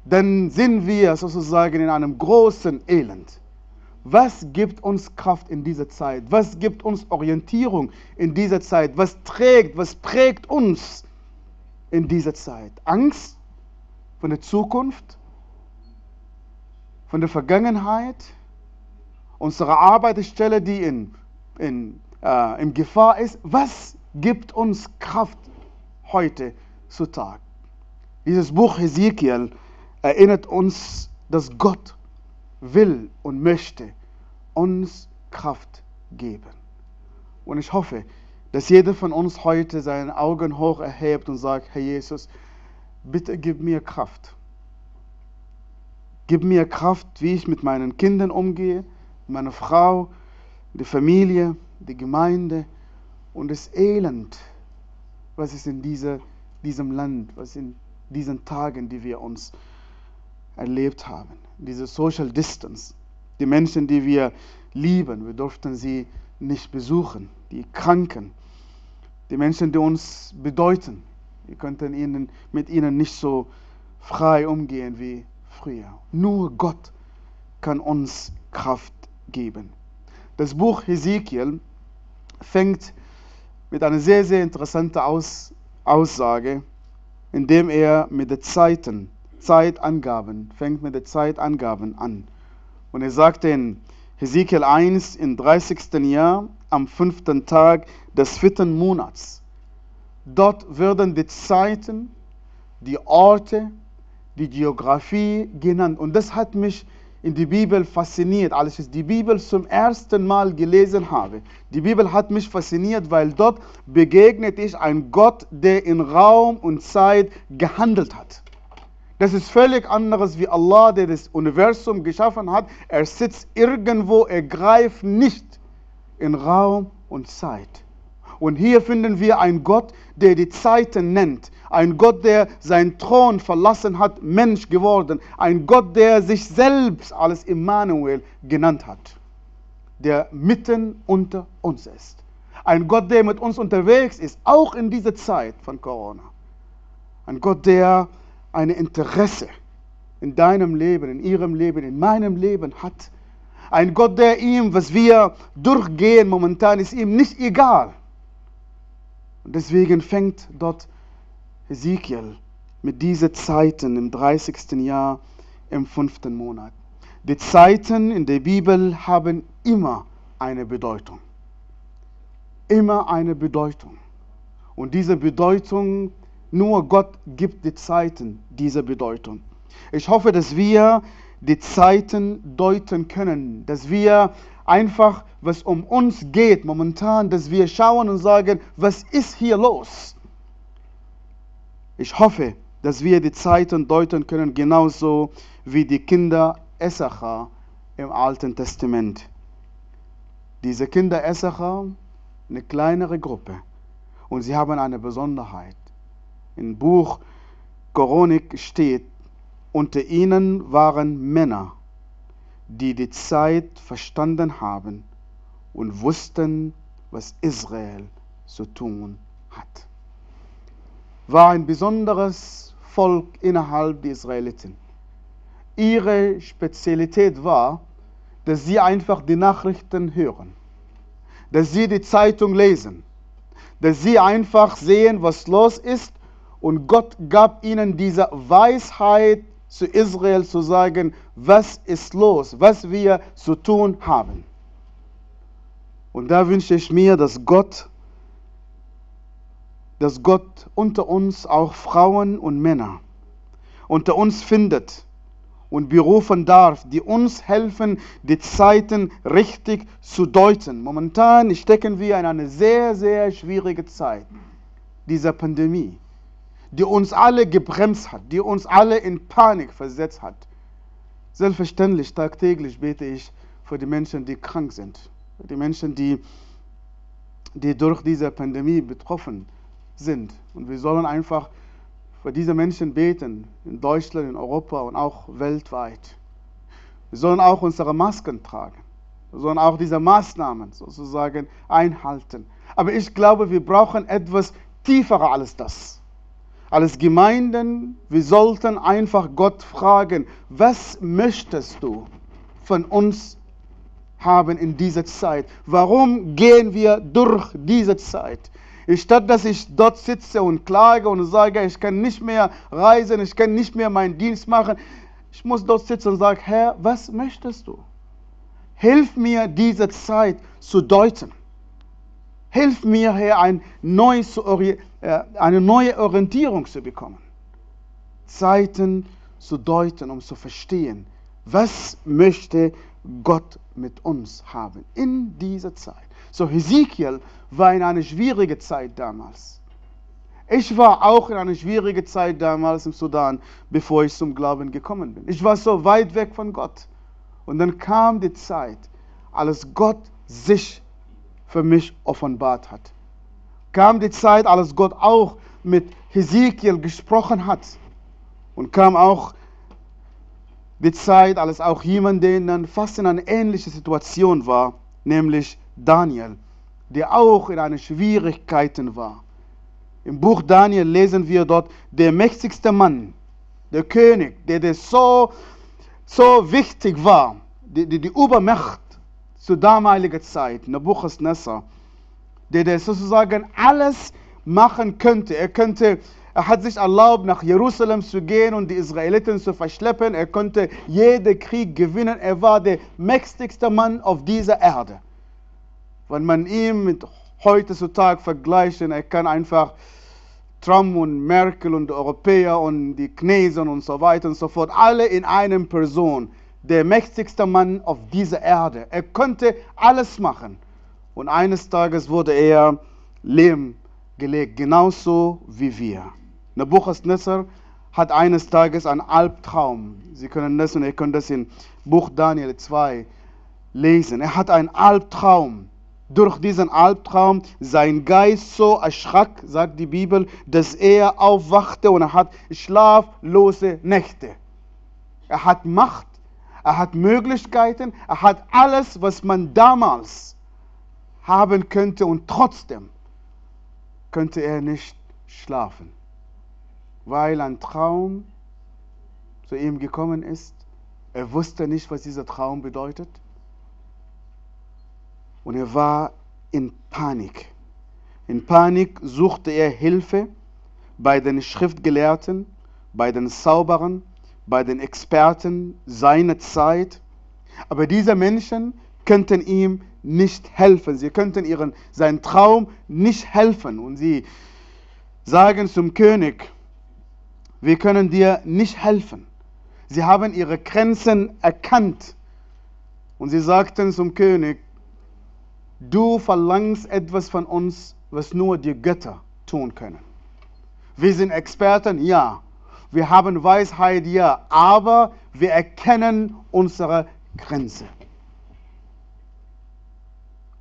dann sind wir sozusagen in einem großen Elend. Was gibt uns Kraft in dieser Zeit? Was gibt uns Orientierung in dieser Zeit? Was trägt, was prägt uns in dieser Zeit? Angst von der Zukunft, von der Vergangenheit, unsere Arbeitsstelle, die in, in, äh, in Gefahr ist. Was gibt uns Kraft heute zu Tag? Dieses Buch Hesekiel erinnert uns, dass Gott will und möchte uns Kraft geben. Und ich hoffe, dass jeder von uns heute seine Augen hoch erhebt und sagt, Herr Jesus, bitte gib mir Kraft. Gib mir Kraft, wie ich mit meinen Kindern umgehe, meiner Frau, die Familie, die Gemeinde und das Elend, was ist in dieser, diesem Land, was in diesen Tagen, die wir uns erlebt haben. Diese Social Distance. Die Menschen, die wir lieben, wir durften sie nicht besuchen. Die Kranken, die Menschen, die uns bedeuten. Wir könnten ihnen, mit ihnen nicht so frei umgehen wie früher. Nur Gott kann uns Kraft geben. Das Buch Hesekiel fängt mit einer sehr, sehr interessanten Aus Aussage, indem er mit den Zeiten, Zeitangaben, fängt mit den Zeitangaben an. Und er sagt in Hesekiel 1 im 30. Jahr, am fünften Tag des vierten Monats. Dort werden die Zeiten, die Orte, die Geografie genannt. Und das hat mich in die Bibel fasziniert, als ich die Bibel zum ersten Mal gelesen habe. Die Bibel hat mich fasziniert, weil dort begegnet ich ein Gott, der in Raum und Zeit gehandelt hat. Das ist völlig anderes wie Allah, der das Universum geschaffen hat. Er sitzt irgendwo, er greift nicht in Raum und Zeit. Und hier finden wir einen Gott, der die Zeiten nennt. Ein Gott, der seinen Thron verlassen hat, Mensch geworden. Ein Gott, der sich selbst als Immanuel genannt hat. Der mitten unter uns ist. Ein Gott, der mit uns unterwegs ist, auch in dieser Zeit von Corona. Ein Gott, der ein Interesse in deinem Leben, in ihrem Leben, in meinem Leben hat. Ein Gott, der ihm, was wir durchgehen momentan, ist ihm nicht egal. Und deswegen fängt dort Ezekiel mit diesen Zeiten im 30. Jahr im fünften Monat. Die Zeiten in der Bibel haben immer eine Bedeutung. Immer eine Bedeutung. Und diese Bedeutung nur Gott gibt die Zeiten diese Bedeutung. Ich hoffe, dass wir die Zeiten deuten können, dass wir einfach, was um uns geht momentan, dass wir schauen und sagen, was ist hier los? Ich hoffe, dass wir die Zeiten deuten können, genauso wie die Kinder Essacher im Alten Testament. Diese Kinder Essacher, eine kleinere Gruppe, und sie haben eine Besonderheit im Buch Chronik steht, unter ihnen waren Männer, die die Zeit verstanden haben und wussten, was Israel zu tun hat. War ein besonderes Volk innerhalb der Israeliten. Ihre Spezialität war, dass sie einfach die Nachrichten hören, dass sie die Zeitung lesen, dass sie einfach sehen, was los ist und Gott gab ihnen diese Weisheit zu Israel zu sagen, was ist los, was wir zu tun haben. Und da wünsche ich mir, dass Gott, dass Gott unter uns auch Frauen und Männer unter uns findet und berufen darf, die uns helfen, die Zeiten richtig zu deuten. Momentan stecken wir in eine sehr, sehr schwierige Zeit dieser Pandemie. Die uns alle gebremst hat, die uns alle in Panik versetzt hat. Selbstverständlich, tagtäglich bete ich für die Menschen, die krank sind, für die Menschen, die, die durch diese Pandemie betroffen sind. Und wir sollen einfach für diese Menschen beten, in Deutschland, in Europa und auch weltweit. Wir sollen auch unsere Masken tragen. Wir sollen auch diese Maßnahmen sozusagen einhalten. Aber ich glaube, wir brauchen etwas tieferer als das. Als Gemeinden, wir sollten einfach Gott fragen, was möchtest du von uns haben in dieser Zeit? Warum gehen wir durch diese Zeit? Statt dass ich dort sitze und klage und sage, ich kann nicht mehr reisen, ich kann nicht mehr meinen Dienst machen, ich muss dort sitzen und sagen, Herr, was möchtest du? Hilf mir, diese Zeit zu deuten. Hilf mir, Herr, ein neues, äh, eine neue Orientierung zu bekommen. Zeiten zu deuten, um zu verstehen, was möchte Gott mit uns haben in dieser Zeit. So Hesekiel war in einer schwierigen Zeit damals. Ich war auch in einer schwierigen Zeit damals im Sudan, bevor ich zum Glauben gekommen bin. Ich war so weit weg von Gott. Und dann kam die Zeit, als Gott sich für mich offenbart hat. Kam die Zeit, als Gott auch mit Hesekiel gesprochen hat. Und kam auch die Zeit, als auch jemand, der fast in einer ähnlichen Situation war, nämlich Daniel, der auch in einer Schwierigkeiten war. Im Buch Daniel lesen wir dort, der mächtigste Mann, der König, der, der so, so wichtig war, die, die, die Übermacht zur damaligen Zeit, Nebuchadnezzar, der, der sozusagen alles machen könnte. Er könnte er hat sich erlaubt, nach Jerusalem zu gehen und die Israeliten zu verschleppen. Er konnte jeden Krieg gewinnen. Er war der mächtigste Mann auf dieser Erde. Wenn man ihn mit heutzutage vergleicht, er kann einfach Trump und Merkel und die Europäer und die Chinesen und so weiter und so fort, alle in einem Person, der mächtigste Mann auf dieser Erde. Er konnte alles machen. Und eines Tages wurde er Lehm gelegt, genauso wie wir. Nebuchadnezzar hat eines Tages einen Albtraum. Sie können das und ihr könnt das in Buch Daniel 2 lesen. Er hat einen Albtraum durch diesen Albtraum sein Geist so erschrak, sagt die Bibel, dass er aufwachte und er hat schlaflose Nächte. Er hat Macht, er hat Möglichkeiten, er hat alles, was man damals haben könnte und trotzdem könnte er nicht schlafen, weil ein Traum zu ihm gekommen ist. Er wusste nicht, was dieser Traum bedeutet. Und er war in Panik. In Panik suchte er Hilfe bei den Schriftgelehrten, bei den Zauberern, bei den Experten seiner Zeit. Aber diese Menschen könnten ihm nicht helfen. Sie könnten ihren, seinen Traum nicht helfen. Und sie sagen zum König, wir können dir nicht helfen. Sie haben ihre Grenzen erkannt. Und sie sagten zum König, Du verlangst etwas von uns, was nur die Götter tun können. Wir sind Experten, ja. Wir haben Weisheit, ja. Aber wir erkennen unsere Grenze.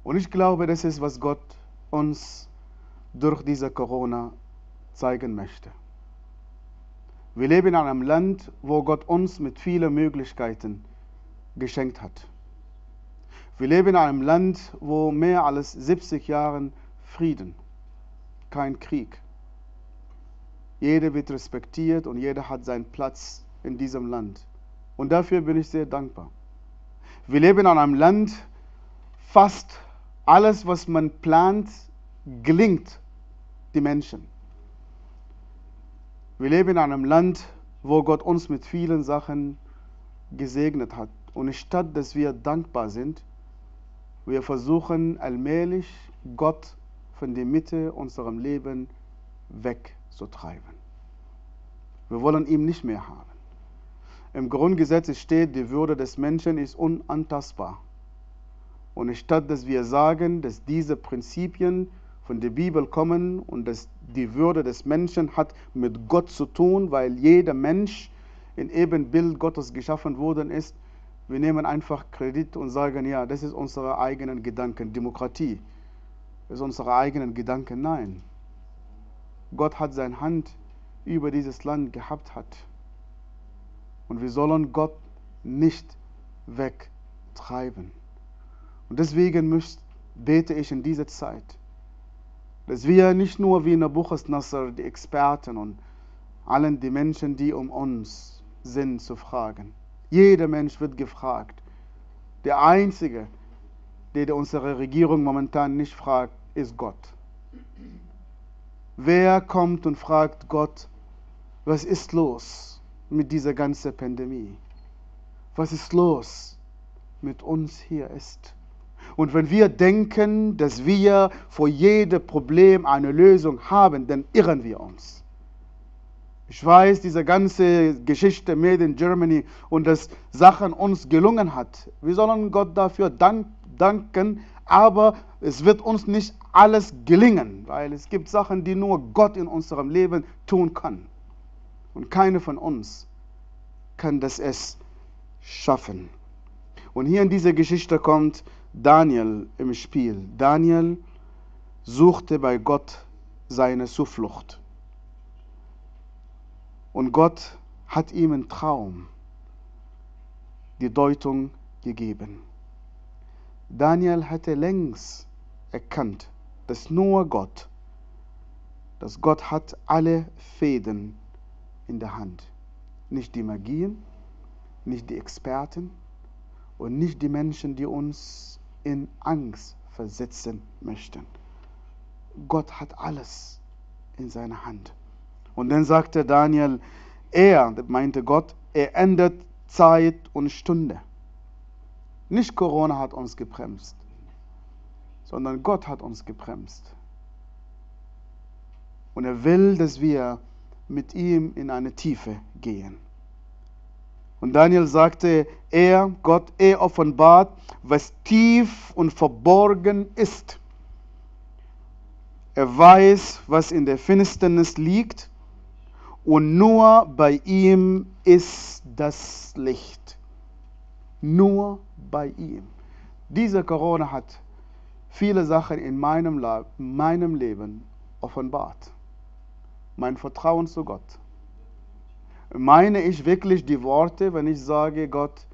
Und ich glaube, das ist, was Gott uns durch diese Corona zeigen möchte. Wir leben in einem Land, wo Gott uns mit vielen Möglichkeiten geschenkt hat. Wir leben in einem Land, wo mehr als 70 Jahre Frieden, kein Krieg. Jeder wird respektiert und jeder hat seinen Platz in diesem Land. Und dafür bin ich sehr dankbar. Wir leben in einem Land, fast alles, was man plant, gelingt die Menschen. Wir leben in einem Land, wo Gott uns mit vielen Sachen gesegnet hat. Und statt dass wir dankbar sind, wir versuchen allmählich Gott von der Mitte unserem Leben wegzutreiben. Wir wollen ihn nicht mehr haben. Im Grundgesetz steht, die Würde des Menschen ist unantastbar. Und statt dass wir sagen, dass diese Prinzipien von der Bibel kommen und dass die Würde des Menschen hat mit Gott zu tun, weil jeder Mensch in Ebenbild Gottes geschaffen worden ist. Wir nehmen einfach Kredit und sagen, ja, das ist unsere eigenen Gedanken. Demokratie ist unsere eigenen Gedanken. Nein. Gott hat seine Hand über dieses Land gehabt hat. Und wir sollen Gott nicht wegtreiben. Und deswegen müsst, bete ich in dieser Zeit, dass wir nicht nur wie Nebuchadnezzar die Experten und allen die Menschen, die um uns sind, zu fragen. Jeder Mensch wird gefragt. Der Einzige, der unsere Regierung momentan nicht fragt, ist Gott. Wer kommt und fragt Gott, was ist los mit dieser ganzen Pandemie? Was ist los mit uns hier ist? Und wenn wir denken, dass wir vor jedem Problem eine Lösung haben, dann irren wir uns. Ich weiß, diese ganze Geschichte Made in Germany und dass Sachen uns gelungen hat. Wir sollen Gott dafür dank, danken, aber es wird uns nicht alles gelingen, weil es gibt Sachen, die nur Gott in unserem Leben tun kann. Und keiner von uns kann das es schaffen. Und hier in dieser Geschichte kommt Daniel im Spiel. Daniel suchte bei Gott seine Zuflucht. Und Gott hat ihm einen Traum die Deutung gegeben. Daniel hatte längst erkannt, dass nur Gott, dass Gott hat alle Fäden in der Hand. Nicht die Magien, nicht die Experten und nicht die Menschen, die uns in Angst versetzen möchten. Gott hat alles in seiner Hand. Und dann sagte Daniel, er, meinte Gott, er ändert Zeit und Stunde. Nicht Corona hat uns gebremst, sondern Gott hat uns gebremst. Und er will, dass wir mit ihm in eine Tiefe gehen. Und Daniel sagte, er, Gott, er offenbart, was tief und verborgen ist. Er weiß, was in der Finsternis liegt und nur bei ihm ist das Licht. Nur bei ihm. Diese Corona hat viele Sachen in meinem, meinem Leben offenbart. Mein Vertrauen zu Gott. Meine ich wirklich die Worte, wenn ich sage, Gott,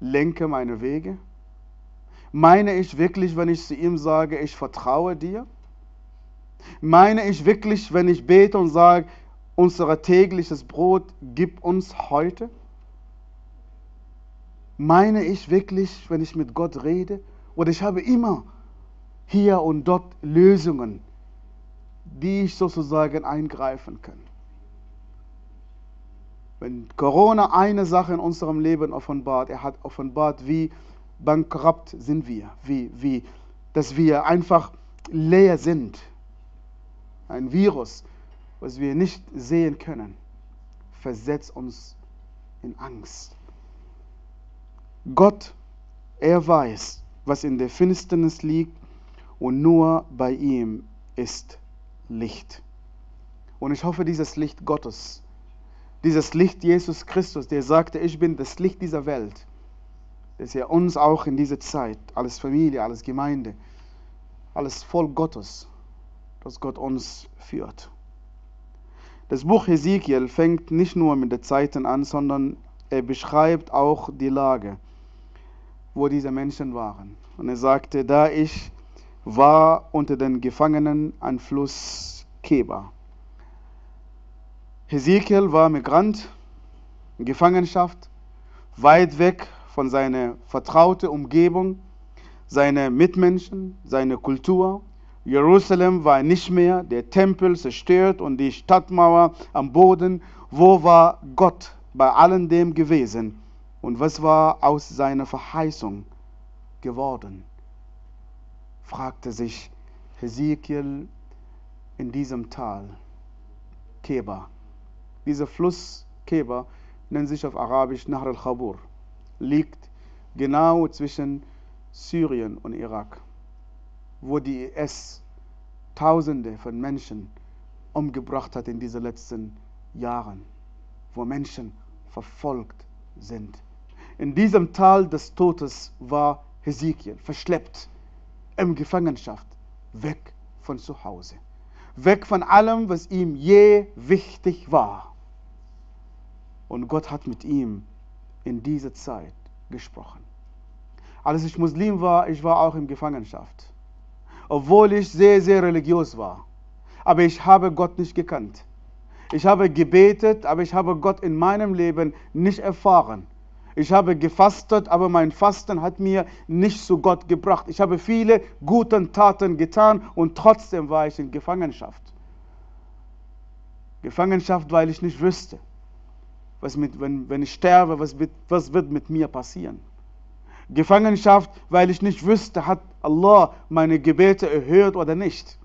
lenke meine Wege? Meine ich wirklich, wenn ich zu ihm sage, ich vertraue dir? Meine ich wirklich, wenn ich bete und sage, unser tägliches Brot gib uns heute? Meine ich wirklich, wenn ich mit Gott rede? Oder ich habe immer hier und dort Lösungen, die ich sozusagen eingreifen kann. Wenn Corona eine Sache in unserem Leben offenbart, er hat offenbart, wie bankrupt sind wir, wie, wie, dass wir einfach leer sind. Ein Virus, was wir nicht sehen können, versetzt uns in Angst. Gott, er weiß, was in der Finsternis liegt und nur bei ihm ist Licht. Und ich hoffe, dieses Licht Gottes, dieses Licht Jesus Christus, der sagte, ich bin das Licht dieser Welt, dass er uns auch in dieser Zeit, alles Familie, alles Gemeinde, alles Volk Gottes, dass Gott uns führt. Das Buch Hesekiel fängt nicht nur mit den Zeiten an, sondern er beschreibt auch die Lage, wo diese Menschen waren. Und er sagte, da ich war unter den Gefangenen an Fluss Keba. Hesekiel war Migrant, in Gefangenschaft, weit weg von seiner vertrauten Umgebung, seine Mitmenschen, seine Kultur, Jerusalem war nicht mehr, der Tempel zerstört und die Stadtmauer am Boden. Wo war Gott bei allem dem gewesen? Und was war aus seiner Verheißung geworden? fragte sich Hesekiel in diesem Tal. Keba. Dieser Fluss Keba nennt sich auf Arabisch Nahr al-Khabur, liegt genau zwischen Syrien und Irak wo die IS Tausende von Menschen umgebracht hat in diesen letzten Jahren, wo Menschen verfolgt sind. In diesem Tal des Todes war Hesekiel verschleppt, in Gefangenschaft, weg von zu Hause, weg von allem, was ihm je wichtig war. Und Gott hat mit ihm in dieser Zeit gesprochen. Als ich Muslim war, ich war auch in Gefangenschaft, obwohl ich sehr, sehr religiös war. Aber ich habe Gott nicht gekannt. Ich habe gebetet, aber ich habe Gott in meinem Leben nicht erfahren. Ich habe gefastet, aber mein Fasten hat mir nicht zu Gott gebracht. Ich habe viele gute Taten getan und trotzdem war ich in Gefangenschaft. Gefangenschaft, weil ich nicht wüsste, was mit, wenn, wenn ich sterbe, was wird, was wird mit mir passieren. Gefangenschaft, weil ich nicht wüsste, hat Allah meine Gebete erhört oder nicht.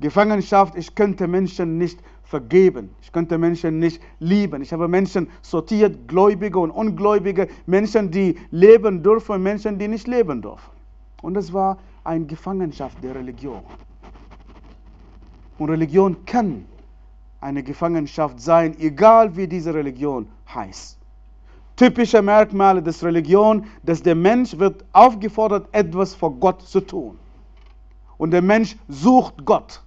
Gefangenschaft, ich könnte Menschen nicht vergeben. Ich könnte Menschen nicht lieben. Ich habe Menschen sortiert, Gläubige und Ungläubige, Menschen, die leben dürfen und Menschen, die nicht leben dürfen. Und es war eine Gefangenschaft der Religion. Und Religion kann eine Gefangenschaft sein, egal wie diese Religion heißt. Typische Merkmale des Religion, dass der Mensch wird aufgefordert, etwas vor Gott zu tun. Und der Mensch sucht Gott.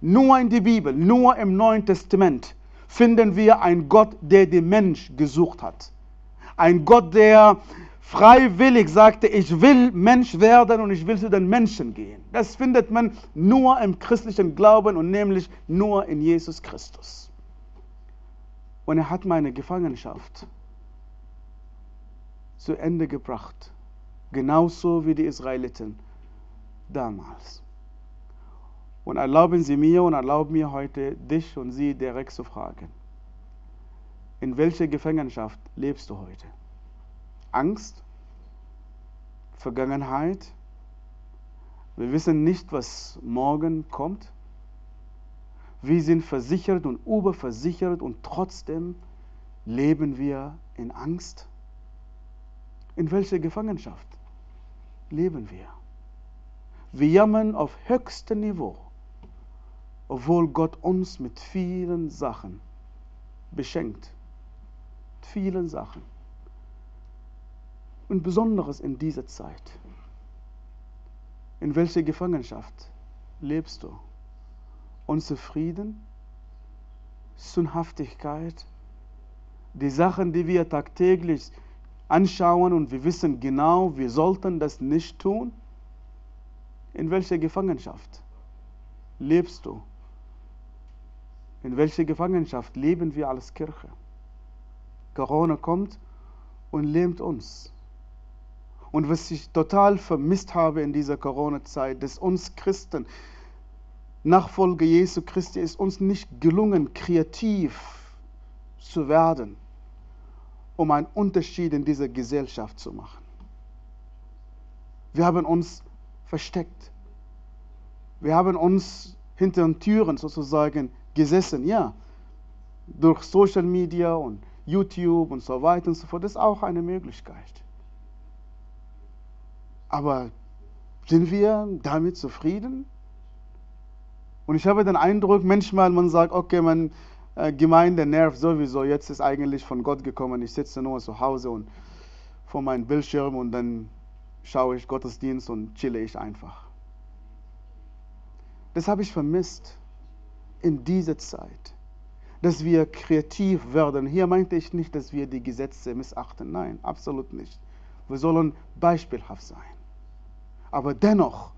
Nur in der Bibel, nur im Neuen Testament finden wir einen Gott, der den Mensch gesucht hat. Ein Gott, der freiwillig sagte, ich will Mensch werden und ich will zu den Menschen gehen. Das findet man nur im christlichen Glauben und nämlich nur in Jesus Christus. Und er hat meine Gefangenschaft zu Ende gebracht, genauso wie die Israeliten damals. Und erlauben Sie mir und erlauben mir heute, dich und Sie direkt zu fragen. In welcher Gefangenschaft lebst du heute? Angst? Vergangenheit? Wir wissen nicht, was morgen kommt. Wir sind versichert und überversichert und trotzdem leben wir in Angst. In welcher Gefangenschaft leben wir? Wir jammern auf höchstem Niveau obwohl Gott uns mit vielen Sachen beschenkt. Mit vielen Sachen. Und Besonderes in dieser Zeit. In welcher Gefangenschaft lebst du? Unzufrieden? Sündhaftigkeit? Die Sachen, die wir tagtäglich anschauen und wir wissen genau, wir sollten das nicht tun? In welcher Gefangenschaft lebst du? In welcher Gefangenschaft leben wir als Kirche? Corona kommt und lähmt uns. Und was ich total vermisst habe in dieser Corona-Zeit, dass uns Christen, Nachfolger Jesu Christi, ist uns nicht gelungen, kreativ zu werden, um einen Unterschied in dieser Gesellschaft zu machen. Wir haben uns versteckt. Wir haben uns hinter den Türen sozusagen gesessen, ja. Durch Social Media und YouTube und so weiter und so fort, das ist auch eine Möglichkeit. Aber sind wir damit zufrieden? Und ich habe den Eindruck, manchmal man sagt, okay, man äh, Gemeinde nervt sowieso, jetzt ist eigentlich von Gott gekommen, ich sitze nur zu Hause und vor meinem Bildschirm und dann schaue ich Gottesdienst und chille ich einfach. Das habe ich vermisst in dieser Zeit, dass wir kreativ werden. Hier meinte ich nicht, dass wir die Gesetze missachten. Nein, absolut nicht. Wir sollen beispielhaft sein. Aber dennoch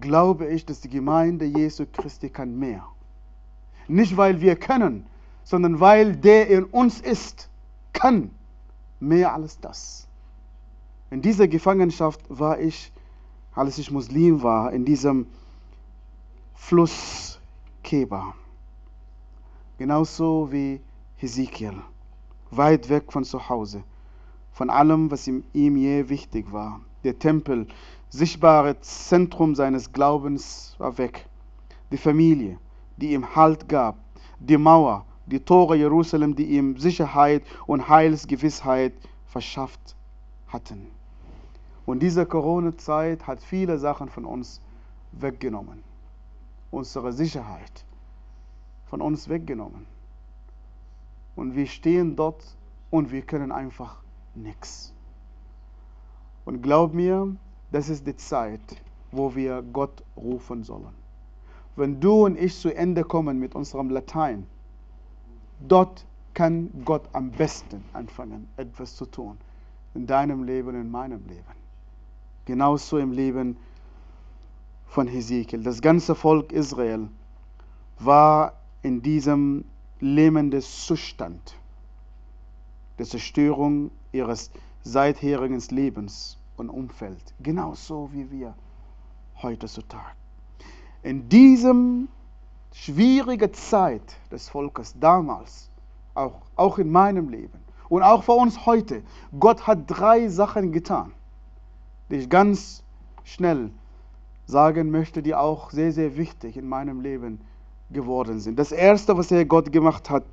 glaube ich, dass die Gemeinde Jesu Christi kann mehr. Nicht weil wir können, sondern weil der in uns ist, kann mehr als das. In dieser Gefangenschaft war ich, als ich Muslim war, in diesem Fluss Keba. Genauso wie Hesekiel, weit weg von zu Hause, von allem, was ihm, je wichtig war. Der Tempel, sichtbare Zentrum seines Glaubens, war weg. Die Familie, die ihm Halt gab, die Mauer, die Tore Jerusalem, die ihm Sicherheit und Heilsgewissheit verschafft hatten. Und diese Corona-Zeit hat viele Sachen von uns weggenommen. unsere Sicherheit von uns weggenommen. Und wir stehen dort und wir können einfach nichts. Und glaub mir, das ist die Zeit, wo wir Gott rufen sollen. Wenn du und ich zu Ende kommen mit unserem Latein, dort kann Gott am besten anfangen, etwas zu tun. In deinem Leben, in meinem Leben. Genauso im Leben von Hesekiel. Das ganze Volk Israel war in diesem lähmenden Zustand der Zerstörung ihres seitherigen Lebens und Umfeld. Genauso wie wir heutzutage. In diesem schwierigen Zeit des Volkes damals, auch, auch in meinem Leben und auch für uns heute, Gott hat drei Sachen getan, die ich ganz schnell sagen möchte, die auch sehr, sehr wichtig in meinem Leben geworden sind. Das erste, was er Gott gemacht hat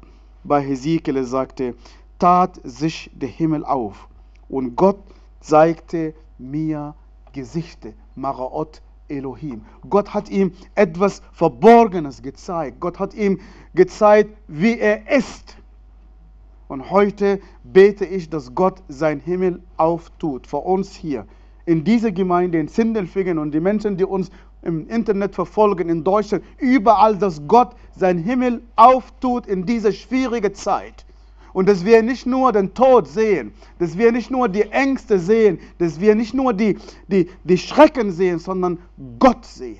bei Hesekiel, sagte, tat sich der Himmel auf und Gott zeigte mir Gesichter, Maraot Elohim. Gott hat ihm etwas Verborgenes gezeigt. Gott hat ihm gezeigt, wie er ist. Und heute bete ich, dass Gott sein Himmel auftut für uns hier in dieser Gemeinde in Sindelfingen und die Menschen, die uns im Internet verfolgen, in Deutschland, überall, dass Gott sein Himmel auftut in dieser schwierigen Zeit. Und dass wir nicht nur den Tod sehen, dass wir nicht nur die Ängste sehen, dass wir nicht nur die, die, die Schrecken sehen, sondern Gott sehen.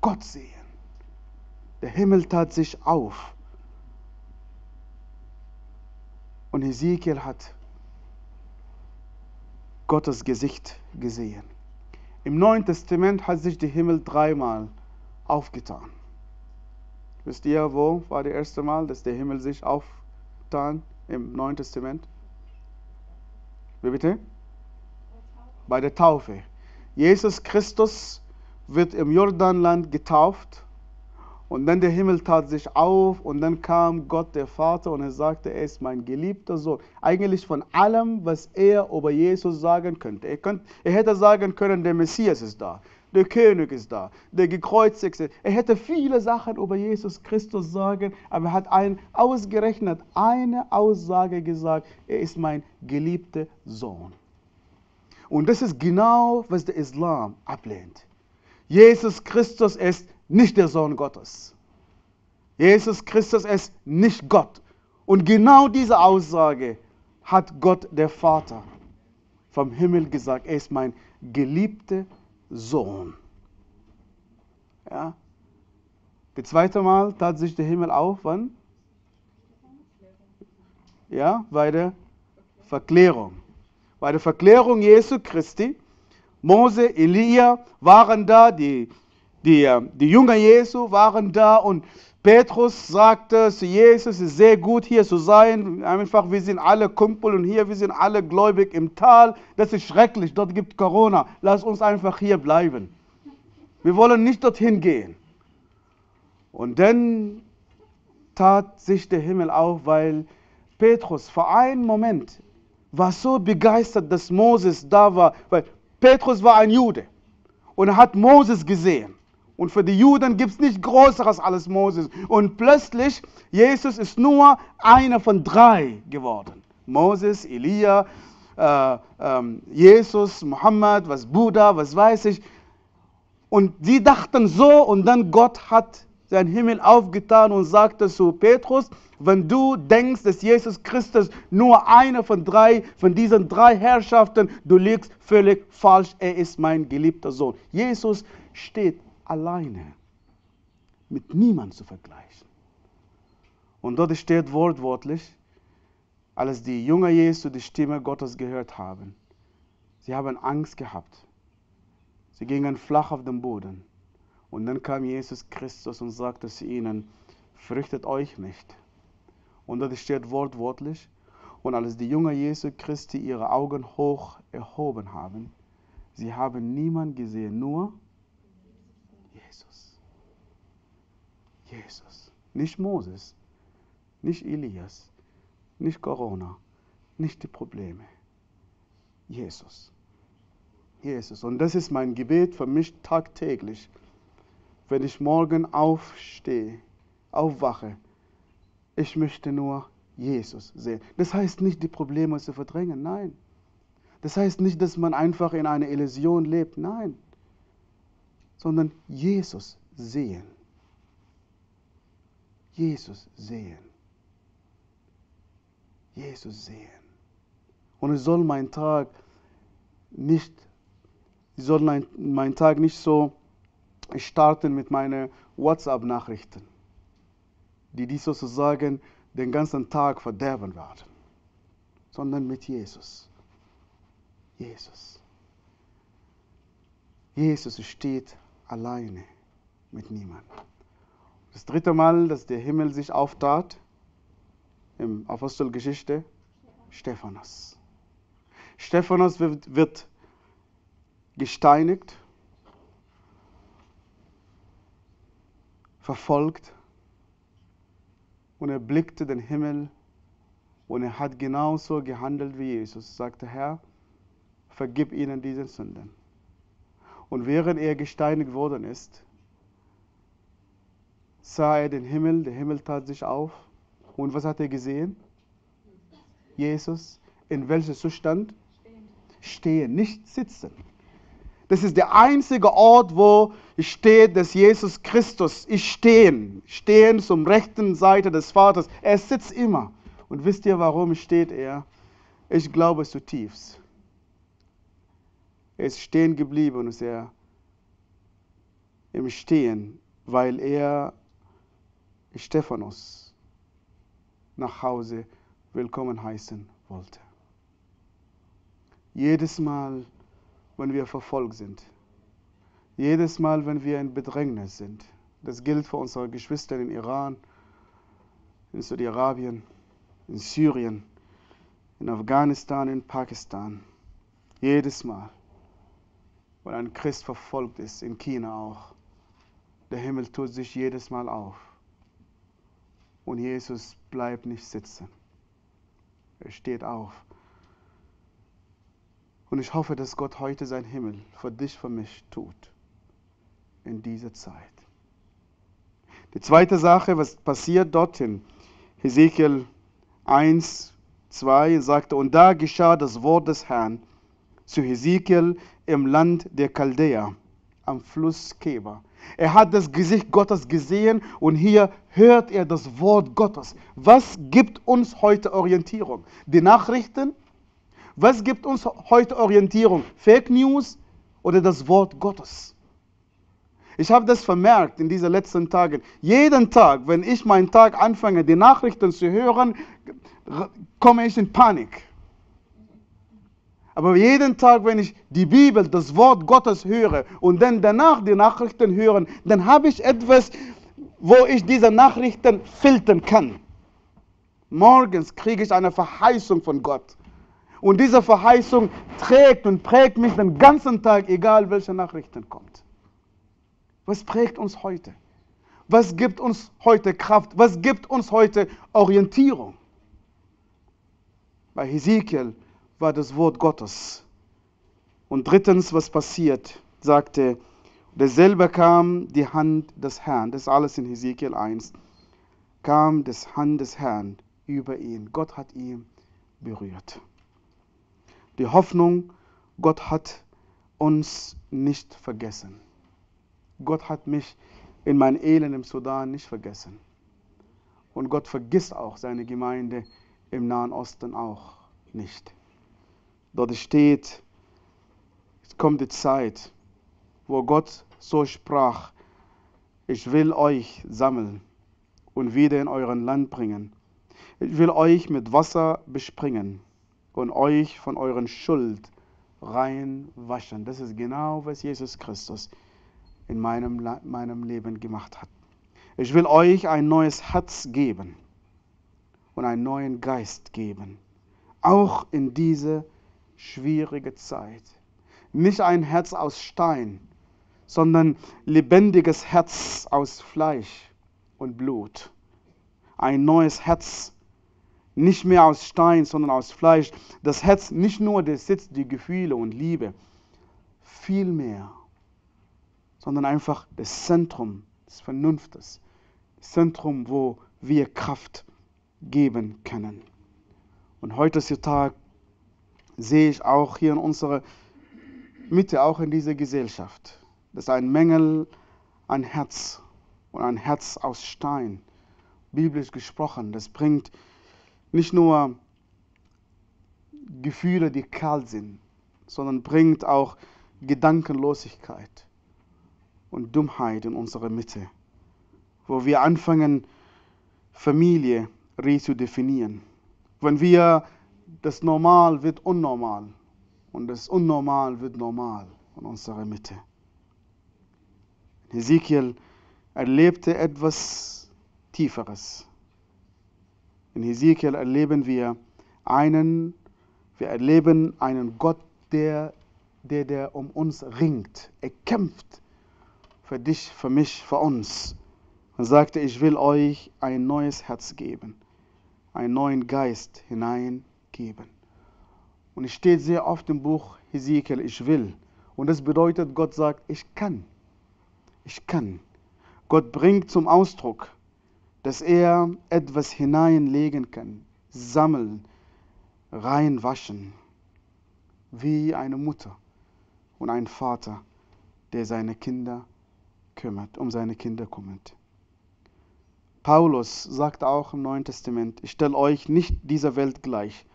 Gott sehen. Der Himmel tat sich auf. Und Ezekiel hat Gottes Gesicht gesehen. Im Neuen Testament hat sich der Himmel dreimal aufgetan. Wisst ihr, wo war das erste Mal, dass der Himmel sich auftan im Neuen Testament? Wie bitte? Bei der Taufe. Jesus Christus wird im Jordanland getauft und dann der Himmel tat sich auf und dann kam Gott der Vater und er sagte, er ist mein geliebter Sohn. Eigentlich von allem, was er über Jesus sagen könnte. Er, könnte, er hätte sagen können, der Messias ist da, der König ist da, der gekreuzigte. Er hätte viele Sachen über Jesus Christus sagen, aber er hat ein, ausgerechnet eine Aussage gesagt, er ist mein geliebter Sohn. Und das ist genau, was der Islam ablehnt. Jesus Christus ist nicht der Sohn Gottes. Jesus Christus ist nicht Gott. Und genau diese Aussage hat Gott der Vater vom Himmel gesagt. Er ist mein geliebter Sohn. Ja. Das zweite Mal tat sich der Himmel auf, wann? Ja, bei der Verklärung. Bei der Verklärung Jesu Christi, Mose, Elia waren da, die die, die Jünger Jesu waren da und Petrus sagte zu Jesus, es ist sehr gut hier zu sein. Einfach, wir sind alle Kumpel und hier, wir sind alle gläubig im Tal. Das ist schrecklich, dort gibt Corona. Lass uns einfach hier bleiben. Wir wollen nicht dorthin gehen. Und dann tat sich der Himmel auf, weil Petrus für einen Moment war so begeistert, dass Moses da war, weil Petrus war ein Jude und hat Moses gesehen. Und für die Juden gibt es nicht Größeres als Moses. Und plötzlich, Jesus ist nur einer von drei geworden. Moses, Elia, äh, äh, Jesus, Mohammed, was Buddha, was weiß ich. Und sie dachten so und dann Gott hat seinen Himmel aufgetan und sagte zu Petrus, wenn du denkst, dass Jesus Christus nur einer von drei, von diesen drei Herrschaften, du liegst völlig falsch. Er ist mein geliebter Sohn. Jesus steht alleine, mit niemand zu vergleichen. Und dort steht wortwörtlich, als die Jünger Jesu die Stimme Gottes gehört haben, sie haben Angst gehabt. Sie gingen flach auf den Boden. Und dann kam Jesus Christus und sagte zu ihnen, fürchtet euch nicht. Und dort steht wortwörtlich, und als die Jünger Jesu Christi ihre Augen hoch erhoben haben, sie haben niemand gesehen, nur Jesus. Nicht Moses, nicht Elias, nicht Corona, nicht die Probleme. Jesus. Jesus. Und das ist mein Gebet für mich tagtäglich, wenn ich morgen aufstehe, aufwache, ich möchte nur Jesus sehen. Das heißt nicht, die Probleme zu verdrängen, nein. Das heißt nicht, dass man einfach in einer Illusion lebt, nein. Sondern Jesus sehen. Jesus sehen. Jesus sehen. Und es soll mein Tag nicht, ich soll mein, mein Tag nicht so starten mit meinen WhatsApp-Nachrichten, die die sozusagen den ganzen Tag verderben werden, sondern mit Jesus. Jesus. Jesus steht alleine mit niemandem. Das dritte Mal, dass der Himmel sich auftat, im Apostelgeschichte, Stephanus. Stephanus wird, wird gesteinigt, verfolgt und er blickte den Himmel und er hat genauso gehandelt wie Jesus. Sagte, Herr, vergib ihnen diese Sünden. Und während er gesteinigt worden ist, sah er den Himmel, der Himmel tat sich auf. Und was hat er gesehen? Jesus. In welchem Zustand? Stehen, nicht sitzen. Das ist der einzige Ort, wo steht, dass Jesus Christus ist stehen. Stehen zum rechten Seite des Vaters. Er sitzt immer. Und wisst ihr, warum steht er? Ich glaube zutiefst. Er ist stehen geblieben und ist er im Stehen, weil er Stephanus nach Hause willkommen heißen wollte. Jedes Mal, wenn wir verfolgt sind, jedes Mal, wenn wir in Bedrängnis sind, das gilt für unsere Geschwister in Iran, in Saudi-Arabien, in Syrien, in Afghanistan, in Pakistan, jedes Mal wenn ein Christ verfolgt ist, in China auch. Der Himmel tut sich jedes Mal auf. Und Jesus bleibt nicht sitzen. Er steht auf. Und ich hoffe, dass Gott heute sein Himmel für dich, für mich tut. In dieser Zeit. Die zweite Sache, was passiert dort in Hesekiel 1, 2, sagte, und da geschah das Wort des Herrn zu Hesekiel im Land der Chaldäer, am Fluss Keba. Er hat das Gesicht Gottes gesehen und hier hört er das Wort Gottes. Was gibt uns heute Orientierung? Die Nachrichten? Was gibt uns heute Orientierung? Fake News oder das Wort Gottes? Ich habe das vermerkt in diesen letzten Tagen. Jeden Tag, wenn ich meinen Tag anfange, die Nachrichten zu hören, komme ich in Panik. Aber jeden Tag, wenn ich die Bibel, das Wort Gottes höre und dann danach die Nachrichten höre, dann habe ich etwas, wo ich diese Nachrichten filtern kann. Morgens kriege ich eine Verheißung von Gott. Und diese Verheißung trägt und prägt mich den ganzen Tag, egal welche Nachrichten kommt. Was prägt uns heute? Was gibt uns heute Kraft? Was gibt uns heute Orientierung? Bei Hesekiel war das Wort Gottes. Und drittens, was passiert, sagte, derselbe kam die Hand des Herrn, das ist alles in Hesekiel 1, kam das Hand des Herrn über ihn. Gott hat ihn berührt. Die Hoffnung, Gott hat uns nicht vergessen. Gott hat mich in mein Elend im Sudan nicht vergessen. Und Gott vergisst auch seine Gemeinde im Nahen Osten auch nicht. Dort steht, es kommt die Zeit, wo Gott so sprach, ich will euch sammeln und wieder in euren Land bringen. Ich will euch mit Wasser bespringen und euch von euren Schuld rein waschen. Das ist genau, was Jesus Christus in meinem, meinem Leben gemacht hat. Ich will euch ein neues Herz geben und einen neuen Geist geben. Auch in diese schwierige Zeit. Nicht ein Herz aus Stein, sondern lebendiges Herz aus Fleisch und Blut. Ein neues Herz, nicht mehr aus Stein, sondern aus Fleisch. Das Herz nicht nur der Sitz der Gefühle und Liebe, vielmehr sondern einfach das Zentrum des Vernunftes, das Zentrum, wo wir Kraft geben können. Und heutzutage sehe ich auch hier in unserer Mitte, auch in dieser Gesellschaft, dass ein Mängel an Herz und ein Herz aus Stein, biblisch gesprochen, das bringt nicht nur Gefühle, die kalt sind, sondern bringt auch Gedankenlosigkeit und Dummheit in unsere Mitte, wo wir anfangen, Familie redefinieren. Wenn wir das Normal wird unnormal und das Unnormal wird normal in unserer Mitte. Ezekiel erlebte etwas Tieferes. In Ezekiel erleben wir einen, wir erleben einen Gott, der, der, der um uns ringt. Er kämpft für dich, für mich, für uns. Und sagte, ich will euch ein neues Herz geben, einen neuen Geist hineingeben. Und es steht sehr oft im Buch Ezekiel, ich will. Und das bedeutet, Gott sagt, ich kann. Ich kann. Gott bringt zum Ausdruck, dass er etwas hineinlegen kann, sammeln, reinwaschen, wie eine Mutter und ein Vater, der seine Kinder kümmert, um seine Kinder kümmert. Paulus sagt auch im Neuen Testament, ich stelle euch nicht dieser Welt gleich,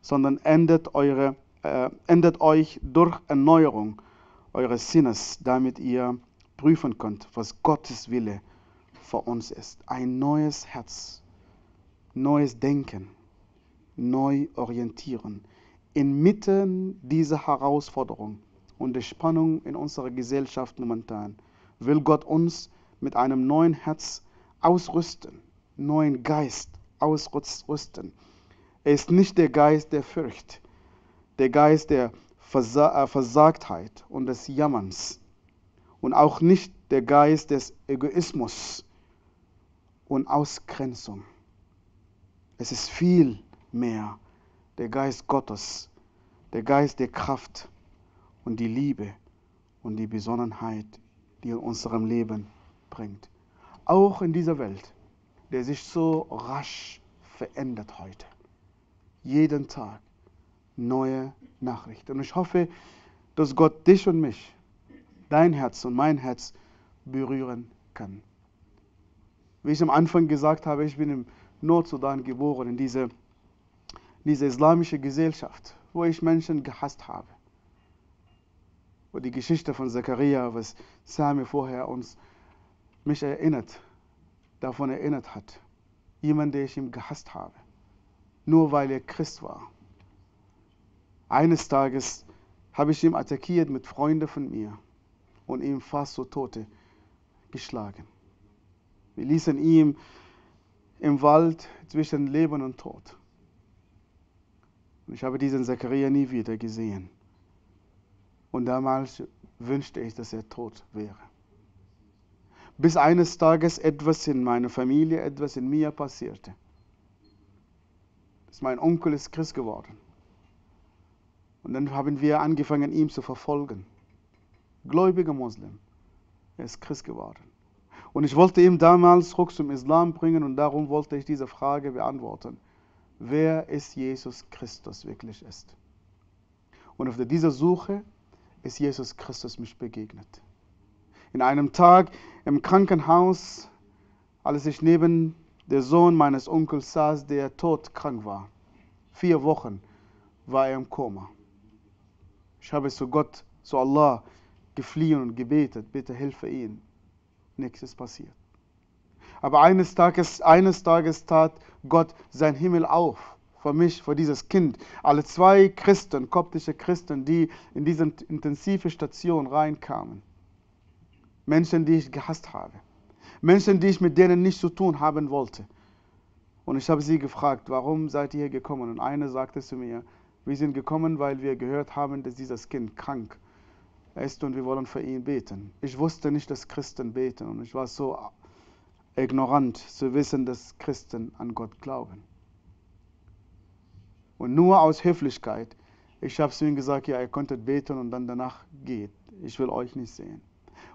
sondern ändert, eure, äh, ändert euch durch Erneuerung eures Sinnes, damit ihr prüfen könnt, was Gottes Wille für uns ist. Ein neues Herz, neues Denken, neu orientieren. Inmitten dieser Herausforderung und der Spannung in unserer Gesellschaft momentan will Gott uns mit einem neuen Herz ausrüsten, neuen Geist ausrüsten. Er ist nicht der Geist der Furcht, der Geist der Versa äh, Versagtheit und des Jammerns und auch nicht der Geist des Egoismus und Ausgrenzung. Es ist viel mehr der Geist Gottes, der Geist der Kraft und die Liebe und die Besonnenheit, die in unserem Leben bringt auch in dieser Welt, der sich so rasch verändert heute. Jeden Tag neue Nachrichten. Und ich hoffe, dass Gott dich und mich, dein Herz und mein Herz berühren kann. Wie ich am Anfang gesagt habe, ich bin im Nordsudan geboren, in diese, diese islamische Gesellschaft, wo ich Menschen gehasst habe. Und die Geschichte von Zachariah, was Sami vorher uns mich erinnert, davon erinnert hat. Jemand, der ich ihm gehasst habe. Nur weil er Christ war. Eines Tages habe ich ihn attackiert mit Freunden von mir und ihm fast zu Tote geschlagen. Wir ließen ihn im Wald zwischen Leben und Tod. Und ich habe diesen Zachariah nie wieder gesehen. Und damals wünschte ich, dass er tot wäre bis eines Tages etwas in meiner Familie, etwas in mir passierte. Mein Onkel ist Christ geworden. Und dann haben wir angefangen, ihn zu verfolgen. Gläubiger Muslim. Er ist Christ geworden. Und ich wollte ihn damals zurück zum Islam bringen und darum wollte ich diese Frage beantworten. Wer ist Jesus Christus wirklich ist? Und auf dieser Suche ist Jesus Christus mich begegnet in einem Tag im Krankenhaus, als ich neben der Sohn meines Onkels saß, der todkrank war. Vier Wochen war er im Koma. Ich habe zu Gott, zu Allah gefliehen und gebetet, bitte hilfe ihm. Nichts ist passiert. Aber eines Tages, eines Tages tat Gott sein Himmel auf für mich, für dieses Kind. Alle zwei Christen, koptische Christen, die in diese intensive Station reinkamen. Menschen, die ich gehasst habe. Menschen, die ich mit denen nichts zu tun haben wollte. Und ich habe sie gefragt, warum seid ihr hier gekommen? Und eine sagte zu mir, wir sind gekommen, weil wir gehört haben, dass dieses Kind krank ist und wir wollen für ihn beten. Ich wusste nicht, dass Christen beten und ich war so ignorant zu wissen, dass Christen an Gott glauben. Und nur aus Höflichkeit, ich habe zu ihm gesagt, ja, ihr könntet beten und dann danach geht. Ich will euch nicht sehen.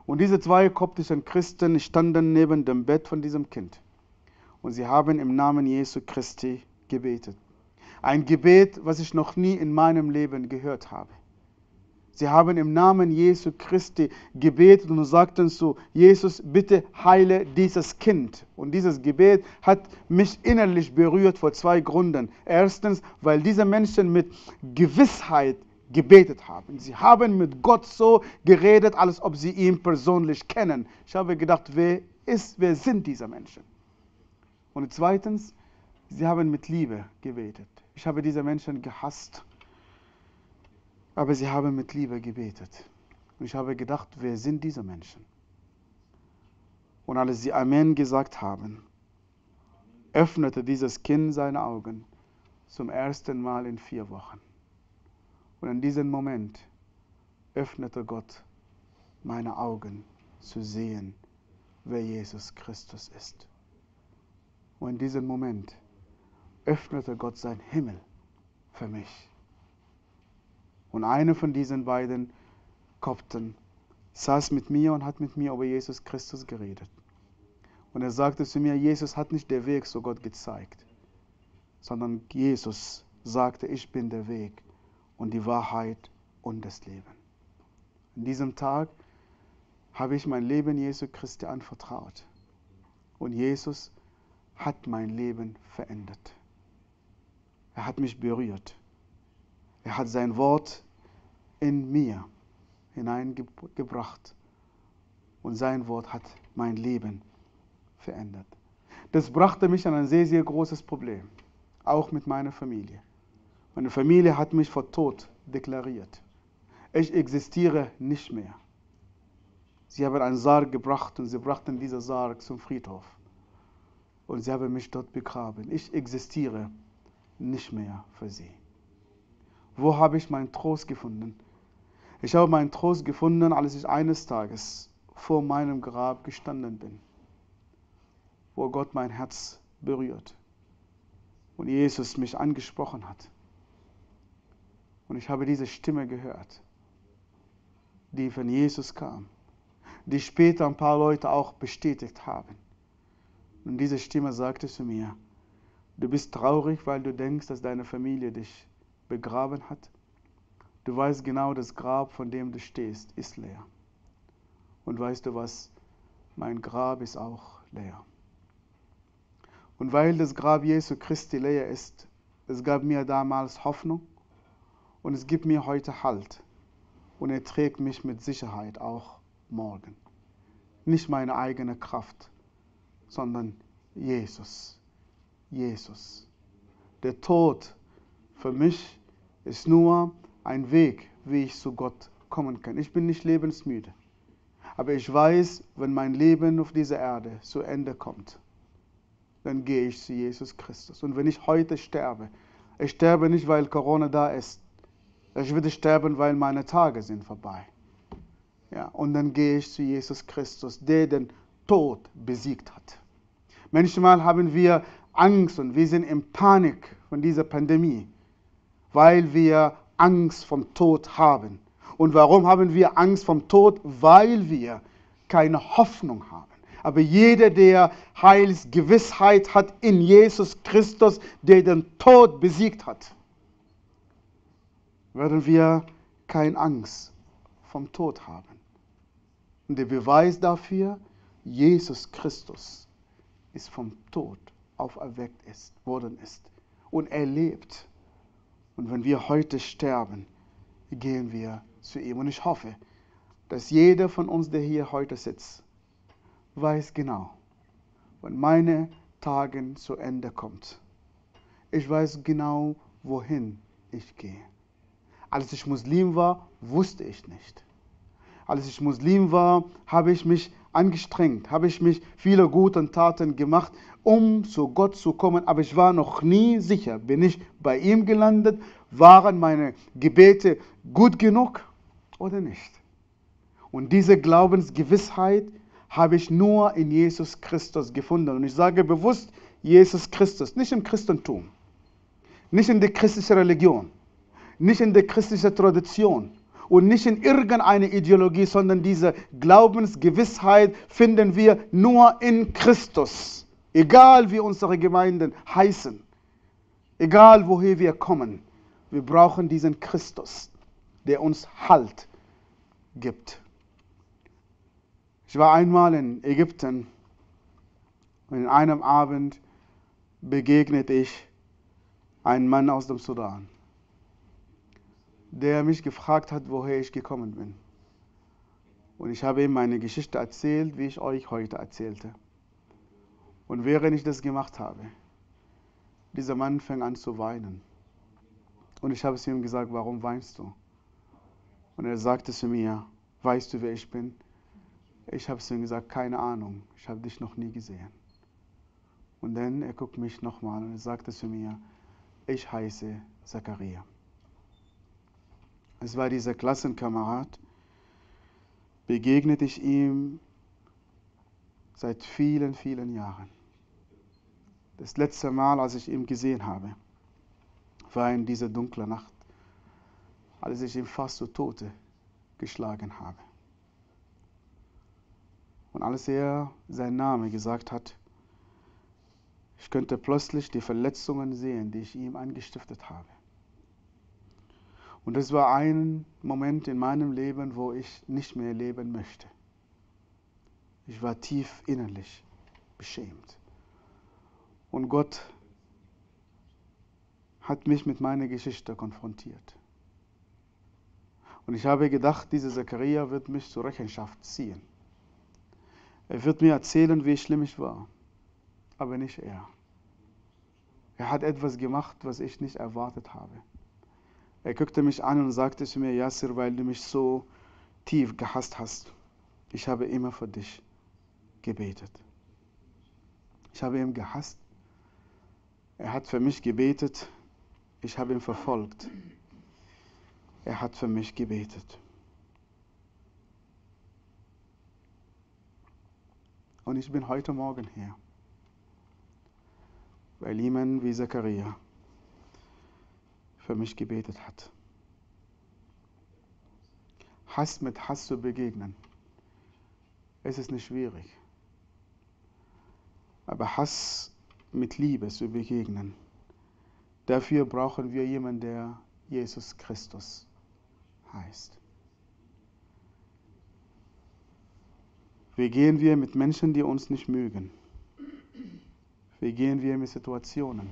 Und diese zwei koptischen Christen standen neben dem Bett von diesem Kind. Und sie haben im Namen Jesu Christi gebetet. Ein Gebet, was ich noch nie in meinem Leben gehört habe. Sie haben im Namen Jesu Christi gebetet und sagten zu Jesus, bitte heile dieses Kind. Und dieses Gebet hat mich innerlich berührt vor zwei Gründen. Erstens, weil diese Menschen mit Gewissheit gebetet haben. Sie haben mit Gott so geredet, als ob sie ihn persönlich kennen. Ich habe gedacht, wer ist, wer sind diese Menschen? Und zweitens, sie haben mit Liebe gebetet. Ich habe diese Menschen gehasst aber sie haben mit Liebe gebetet. Und ich habe gedacht, wer sind diese Menschen? Und als sie Amen gesagt haben, öffnete dieses Kind seine Augen zum ersten Mal in vier Wochen. Und in diesem Moment öffnete Gott meine Augen zu sehen, wer Jesus Christus ist. Und in diesem Moment öffnete Gott sein Himmel für mich. Und einer von diesen beiden Kopten saß mit mir und hat mit mir über Jesus Christus geredet. Und er sagte zu mir, Jesus hat nicht den Weg zu Gott gezeigt, sondern Jesus sagte, ich bin der Weg und die Wahrheit und das Leben. An diesem Tag habe ich mein Leben Jesu Christi anvertraut. Und Jesus hat mein Leben verändert. Er hat mich berührt. Er hat sein Wort in mir hineingebracht und sein Wort hat mein Leben verändert. Das brachte mich an ein sehr, sehr großes Problem, auch mit meiner Familie. Meine Familie hat mich vor Tod deklariert. Ich existiere nicht mehr. Sie haben einen Sarg gebracht und sie brachten diesen Sarg zum Friedhof. Und sie haben mich dort begraben. Ich existiere nicht mehr für sie. Wo habe ich meinen Trost gefunden? Ich habe meinen Trost gefunden, als ich eines Tages vor meinem Grab gestanden bin, wo Gott mein Herz berührt und Jesus mich angesprochen hat. Und ich habe diese Stimme gehört, die von Jesus kam, die später ein paar Leute auch bestätigt haben. Und diese Stimme sagte zu mir, du bist traurig, weil du denkst, dass deine Familie dich begraben hat. Du weißt genau, das Grab, von dem du stehst, ist leer. Und weißt du was? Mein Grab ist auch leer. Und weil das Grab Jesu Christi leer ist, es gab mir damals Hoffnung und es gibt mir heute Halt. Und er trägt mich mit Sicherheit auch morgen. Nicht meine eigene Kraft, sondern Jesus. Jesus. Der Tod für mich ist nur ein Weg, wie ich zu Gott kommen kann. Ich bin nicht lebensmüde. Aber ich weiß, wenn mein Leben auf dieser Erde zu Ende kommt, dann gehe ich zu Jesus Christus. Und wenn ich heute sterbe, ich sterbe nicht, weil Corona da ist. Ich würde sterben, weil meine Tage sind vorbei. Ja, und dann gehe ich zu Jesus Christus, der den Tod besiegt hat. Manchmal haben wir Angst und wir sind in Panik von dieser Pandemie weil wir Angst vom Tod haben. Und warum haben wir Angst vom Tod? Weil wir keine Hoffnung haben. Aber jeder, der Heilsgewissheit hat in Jesus Christus, der den Tod besiegt hat, werden wir keine Angst vom Tod haben. Und der Beweis dafür, Jesus Christus ist vom Tod auferweckt ist, worden ist. Und er lebt. Und wenn wir heute sterben, gehen wir zu ihm. Und ich hoffe, dass jeder von uns, der hier heute sitzt, weiß genau, wenn meine Tage zu Ende kommt. Ich weiß genau, wohin ich gehe. Als ich Muslim war, wusste ich nicht. Als ich Muslim war, habe ich mich angestrengt, habe ich mich viele gute Taten gemacht, um zu Gott zu kommen, aber ich war noch nie sicher, bin ich bei ihm gelandet, waren meine Gebete gut genug oder nicht. Und diese Glaubensgewissheit habe ich nur in Jesus Christus gefunden. Und ich sage bewusst Jesus Christus, nicht im Christentum, nicht in der christlichen Religion, nicht in der christlichen Tradition Und nicht in irgendeine Ideologie, sondern diese Glaubensgewissheit finden wir nur in Christus. Egal wie unsere Gemeinden heißen, egal woher wir kommen, wir brauchen diesen Christus, der uns Halt gibt. Ich war einmal in Ägypten und in einem Abend begegnete ich einem Mann aus dem Sudan, der mich gefragt hat, woher ich gekommen bin. Und ich habe ihm meine Geschichte erzählt, wie ich euch heute erzählte. Und während ich das gemacht habe, dieser Mann fing an zu weinen. Und ich habe es ihm gesagt, warum weinst du? Und er sagte zu mir, weißt du, wer ich bin? Ich habe zu ihm gesagt, keine Ahnung, ich habe dich noch nie gesehen. Und dann er guckt mich nochmal und er sagte zu mir, ich heiße Zachariah. Es war dieser Klassenkamerad, begegnete ich ihm seit vielen, vielen Jahren. Das letzte Mal, als ich ihn gesehen habe, war in dieser dunklen Nacht, als ich ihn fast zu Tode geschlagen habe. Und als er seinen Namen gesagt hat, ich könnte plötzlich die Verletzungen sehen, die ich ihm angestiftet habe. Und das war ein Moment in meinem Leben, wo ich nicht mehr leben möchte. Ich war tief innerlich beschämt. Und Gott hat mich mit meiner Geschichte konfrontiert. Und ich habe gedacht, dieser Zachariah wird mich zur Rechenschaft ziehen. Er wird mir erzählen, wie schlimm ich war, aber nicht er. Er hat etwas gemacht, was ich nicht erwartet habe. Er guckte mich an und sagte zu mir, Yasser, weil du mich so tief gehasst hast, ich habe immer für dich gebetet. Ich habe ihn gehasst. Er hat für mich gebetet. Ich habe ihn verfolgt. Er hat für mich gebetet. Und ich bin heute Morgen hier, weil jemand wie Zachariah für mich gebetet hat. Hass mit Hass zu begegnen, es ist nicht schwierig. Aber Hass mit Liebe zu begegnen, dafür brauchen wir jemanden, der Jesus Christus heißt. Wie gehen wir mit Menschen, die uns nicht mögen? Wie gehen wir mit Situationen?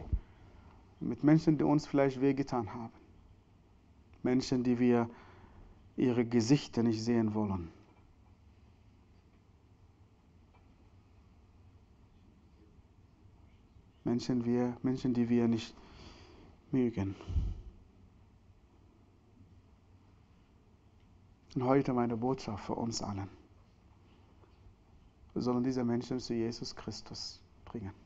Mit Menschen, die uns vielleicht wehgetan haben. Menschen, die wir ihre Gesichter nicht sehen wollen. Menschen, wir, Menschen, die wir nicht mögen. Und heute meine Botschaft für uns allen. Wir sollen diese Menschen zu Jesus Christus bringen.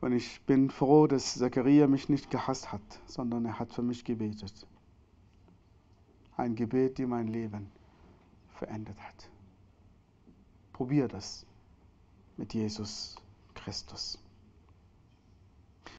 Und ich bin froh, dass Zachariah mich nicht gehasst hat, sondern er hat für mich gebetet. Ein Gebet, das mein Leben verändert hat. Probier das mit Jesus Christus.